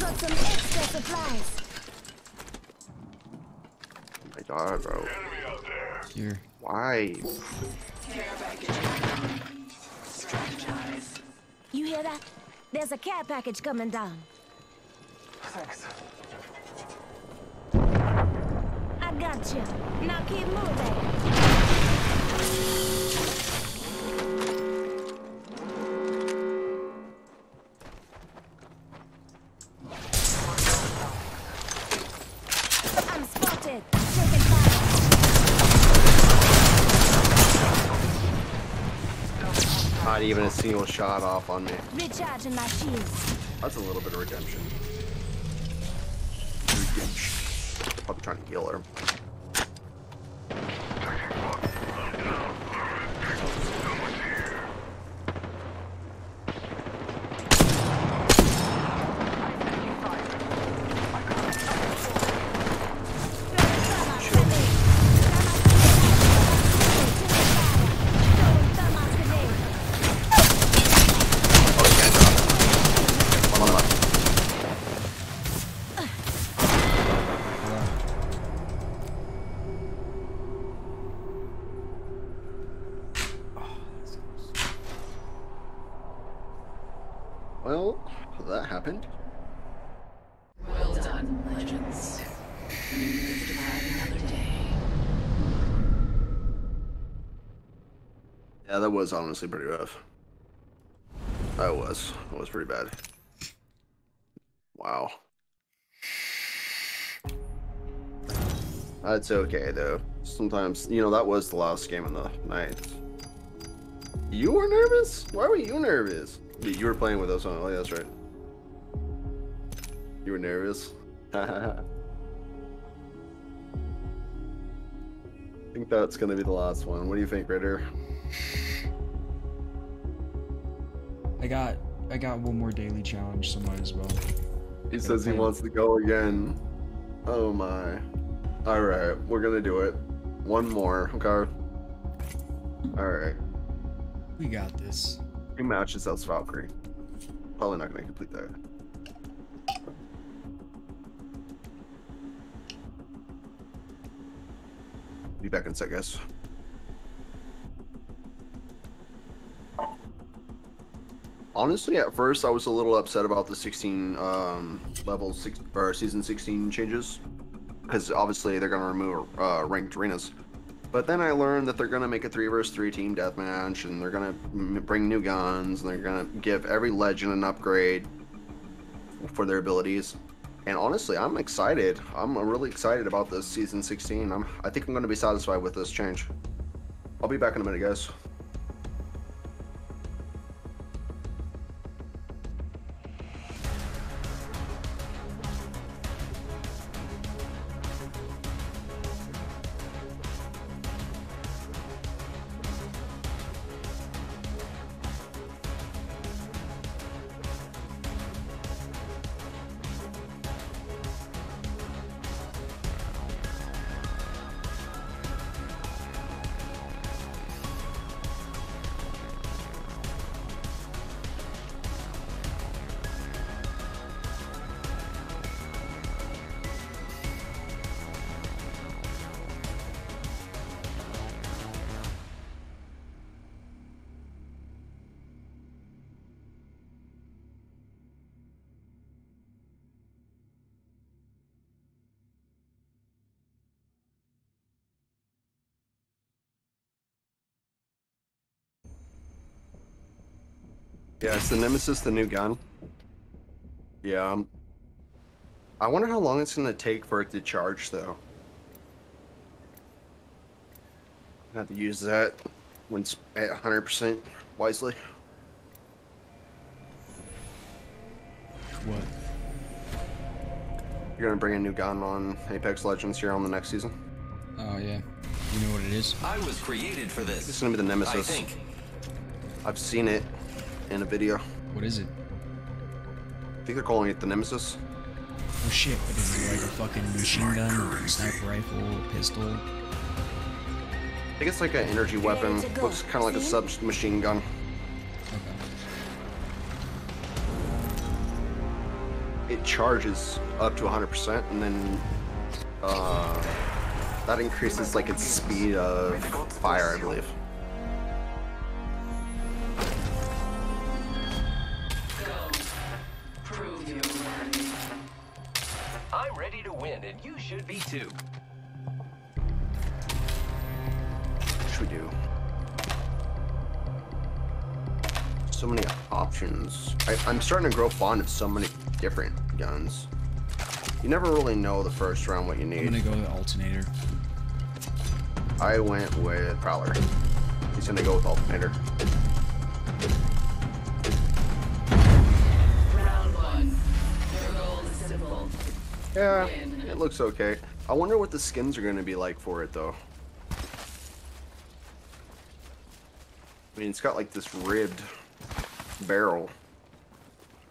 Speaker 2: Got some extra supplies.
Speaker 3: God, bro.
Speaker 1: Here.
Speaker 3: Why?
Speaker 5: Care package inbound. Strategize.
Speaker 2: You hear that? There's a care package coming down.
Speaker 9: Thanks.
Speaker 2: I got you. Now keep moving.
Speaker 3: Not even a single shot off on me.
Speaker 2: Recharging my shields.
Speaker 3: That's a little bit of redemption. Redemption. Probably trying to heal her. Was honestly pretty rough. That was. That was pretty bad. Wow. That's okay though. Sometimes, you know, that was the last game of the night. You were nervous? Why were you nervous? You were playing with us on. Oh, yeah, that's right. You were nervous. I think that's gonna be the last one. What do you think, Ritter?
Speaker 1: I got I got one more daily challenge, so might as well.
Speaker 3: He says he wants to go again. Oh my. Alright, we're gonna do it. One more, okay? Alright.
Speaker 1: We got this.
Speaker 3: Three matches else Valkyrie. Probably not gonna complete that. Be back in a sec, guys. Honestly, at first I was a little upset about the 16 um, level six or season 16 changes, because obviously they're gonna remove uh, ranked arenas. But then I learned that they're gonna make a three versus three team deathmatch, and they're gonna bring new guns, and they're gonna give every legend an upgrade for their abilities. And honestly, I'm excited. I'm really excited about this season 16. I'm, I think I'm gonna be satisfied with this change. I'll be back in a minute, guys. Yeah, it's the Nemesis, the new gun. Yeah. Um, I wonder how long it's gonna take for it to charge, though. I have to use that when it's at 100% wisely.
Speaker 1: What?
Speaker 3: You're gonna bring a new gun on Apex Legends here on the next season.
Speaker 1: Oh yeah. You know what it is?
Speaker 4: I was created for this.
Speaker 3: It's gonna be the Nemesis.
Speaker 4: I
Speaker 3: Nemesis.
Speaker 4: think.
Speaker 3: I've seen it in a video.
Speaker 1: What is it?
Speaker 3: I think they're calling it the Nemesis.
Speaker 1: Oh shit, but is it like a fucking machine gun sniper rifle, pistol?
Speaker 3: I think it's like an energy weapon. Looks kind of like a submachine gun.
Speaker 1: Okay.
Speaker 3: It charges up to 100%, and then uh, that increases like its speed of fire, I believe. Starting to grow fond of so many different guns. You never really know the first round what you need.
Speaker 1: I'm gonna go with alternator.
Speaker 3: I went with Prowler. He's gonna go with Alternator.
Speaker 5: Round one. Your goal is simple.
Speaker 3: Yeah,
Speaker 5: Win.
Speaker 3: it looks okay. I wonder what the skins are gonna be like for it though. I mean, it's got like this ribbed barrel.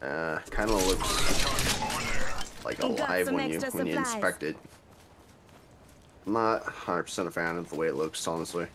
Speaker 3: Uh, kind of looks like alive when you when you inspect it. I'm not 100% a fan of the way it looks, honestly.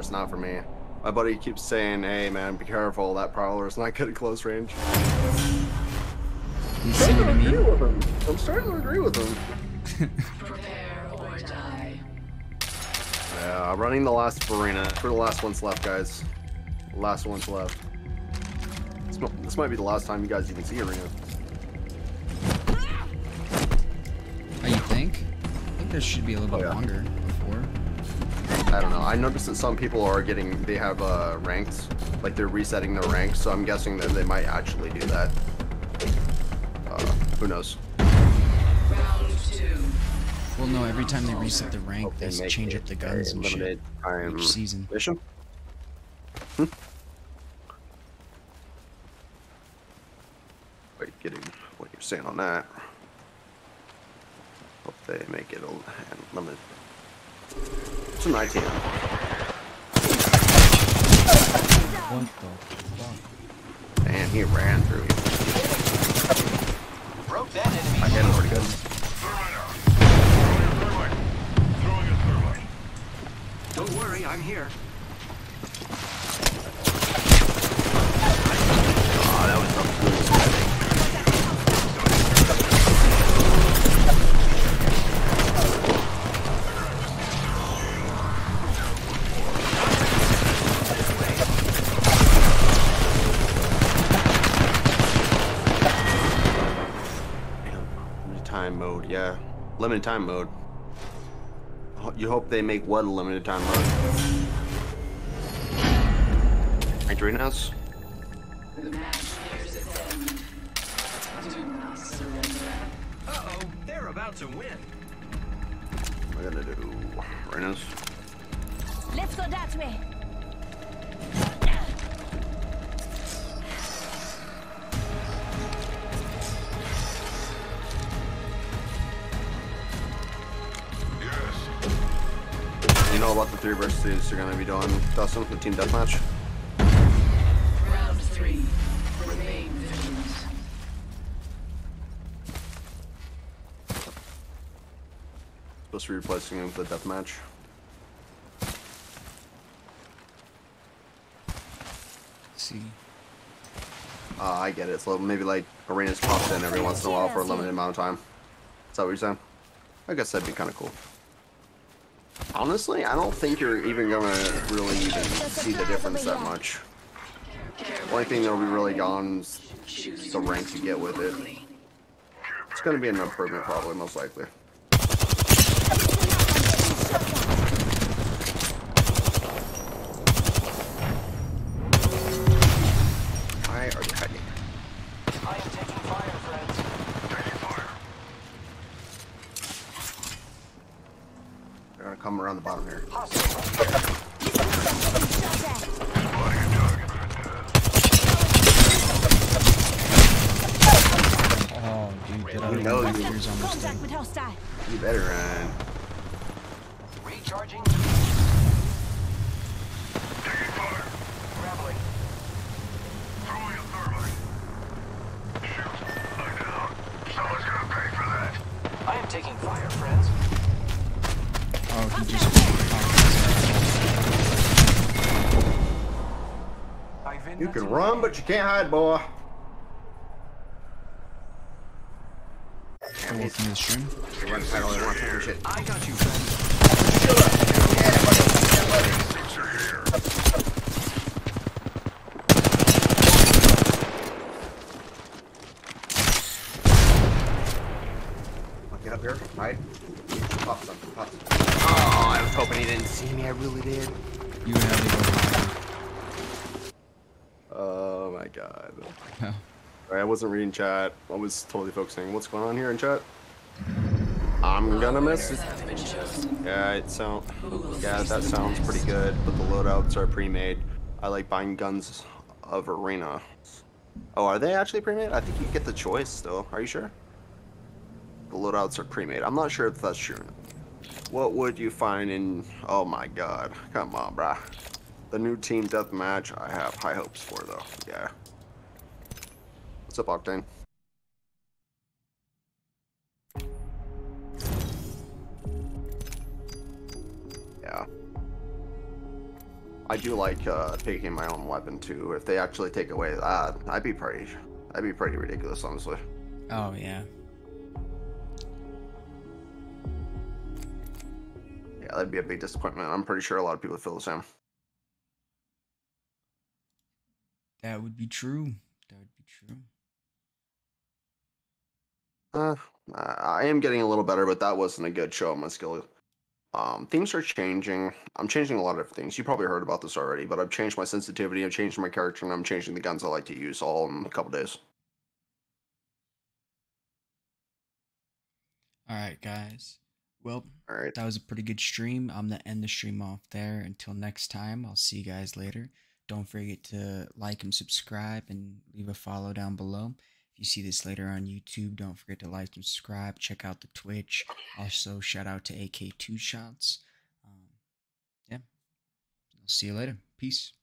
Speaker 3: Maybe the prowler is not for me. My buddy keeps saying, "Hey man, be careful. That prowler is not good at close range."
Speaker 1: You see what I mean?
Speaker 3: with him. I'm starting to agree with him.
Speaker 5: Prepare or die.
Speaker 3: Yeah, running the last arena for the last ones left, guys. Last ones left. This, this might be the last time you guys even see arena.
Speaker 1: Oh, ah! uh, you think? I think this should be a little
Speaker 3: Oh,
Speaker 1: bit
Speaker 3: yeah.
Speaker 1: longer before.
Speaker 3: I don't know. I noticed that some people are getting, they have uh, ranks, like they're resetting their ranks, so I'm guessing that they might actually do that. Uh, who knows?
Speaker 5: Round two.
Speaker 1: Well, no, every time they reset the
Speaker 3: Hope
Speaker 1: rank, they
Speaker 3: make
Speaker 1: change up the guns and shit.
Speaker 3: limited time
Speaker 1: each season.
Speaker 3: Mission? Hmm? Wait, getting what you're saying on that. Hope they make it a limited. It's an ITM.
Speaker 1: What the fuck?
Speaker 3: And he ran through you.
Speaker 4: Broke that enemy.
Speaker 3: I hit him pretty good.
Speaker 10: Thermite. Throwing a thermite.
Speaker 4: Don't worry, I'm here.
Speaker 3: Limited time mode. You hope they make what limited time mode? Ranked arenas?
Speaker 5: The match nears its. Do not surrender.
Speaker 4: Uh-oh, they're about to win.
Speaker 3: What am I gonna do? Arenas?
Speaker 2: Let's go that way.
Speaker 3: What the three versus twos are gonna be doing, Dustin, the team deathmatch.
Speaker 5: Round three. Remain vigilant.
Speaker 3: Supposed to be replacing him with the deathmatch.
Speaker 1: See.
Speaker 3: Uh, I get it. So maybe like arenas popped in every once in a while for a limited amount of time. Is that what you're saying? I guess that'd be kind of cool. Honestly, I don't think you're even gonna really even see the difference that much. The only thing that'll be really gone is the rank you get with it. It's gonna be an improvement probably, most likely. Can run, but you can't hide, boy.
Speaker 1: Still working the stream.
Speaker 3: You run tight all you want, taking shit.
Speaker 4: I got you, friends.
Speaker 3: Get up here, hide. Pop something, pop something. Oh, I was hoping he didn't see me. I really did.
Speaker 1: You would have to go higher.
Speaker 3: Oh my god.
Speaker 1: Yeah.
Speaker 3: Alright, I wasn't reading chat. I was totally focusing. What's going on here in chat? I'm gonna miss it. It sound. Yeah, that sounds pretty good. But the loadouts are pre-made. I like buying guns of arena. Oh, are they actually pre-made? I think you get the choice still. Are you sure? The loadouts are pre-made. I'm not sure if that's true. What would you find in? Oh my God! Come on, bruh. The new team deathmatch. I have high hopes for though. Yeah. What's up, Octane? Yeah. I do like uh, taking my own weapon too. If they actually take away that, I'd be pretty, I'd be pretty ridiculous, honestly.
Speaker 1: Oh yeah.
Speaker 3: Yeah, that'd be a big disappointment. I'm pretty sure a lot of people feel the same.
Speaker 1: That would be true. That would be true.
Speaker 3: Uh, I am getting a little better, but that wasn't a good show of my skill. Um, things are changing. I'm changing a lot of things. You probably heard about this already, but I've changed my sensitivity, I've changed my character, and I'm changing the guns I like to use all in a couple days.
Speaker 1: All right, guys. Well,
Speaker 3: All right.
Speaker 1: that was a pretty good stream. I'm gonna end the stream off there. Until next time, I'll see you guys later. Don't forget to like and subscribe and leave a follow down below. You see this later on YouTube, don't forget to like and subscribe. Check out the Twitch. Also, shout out to AK Two Shots. Um, yeah. I'll see you later. Peace.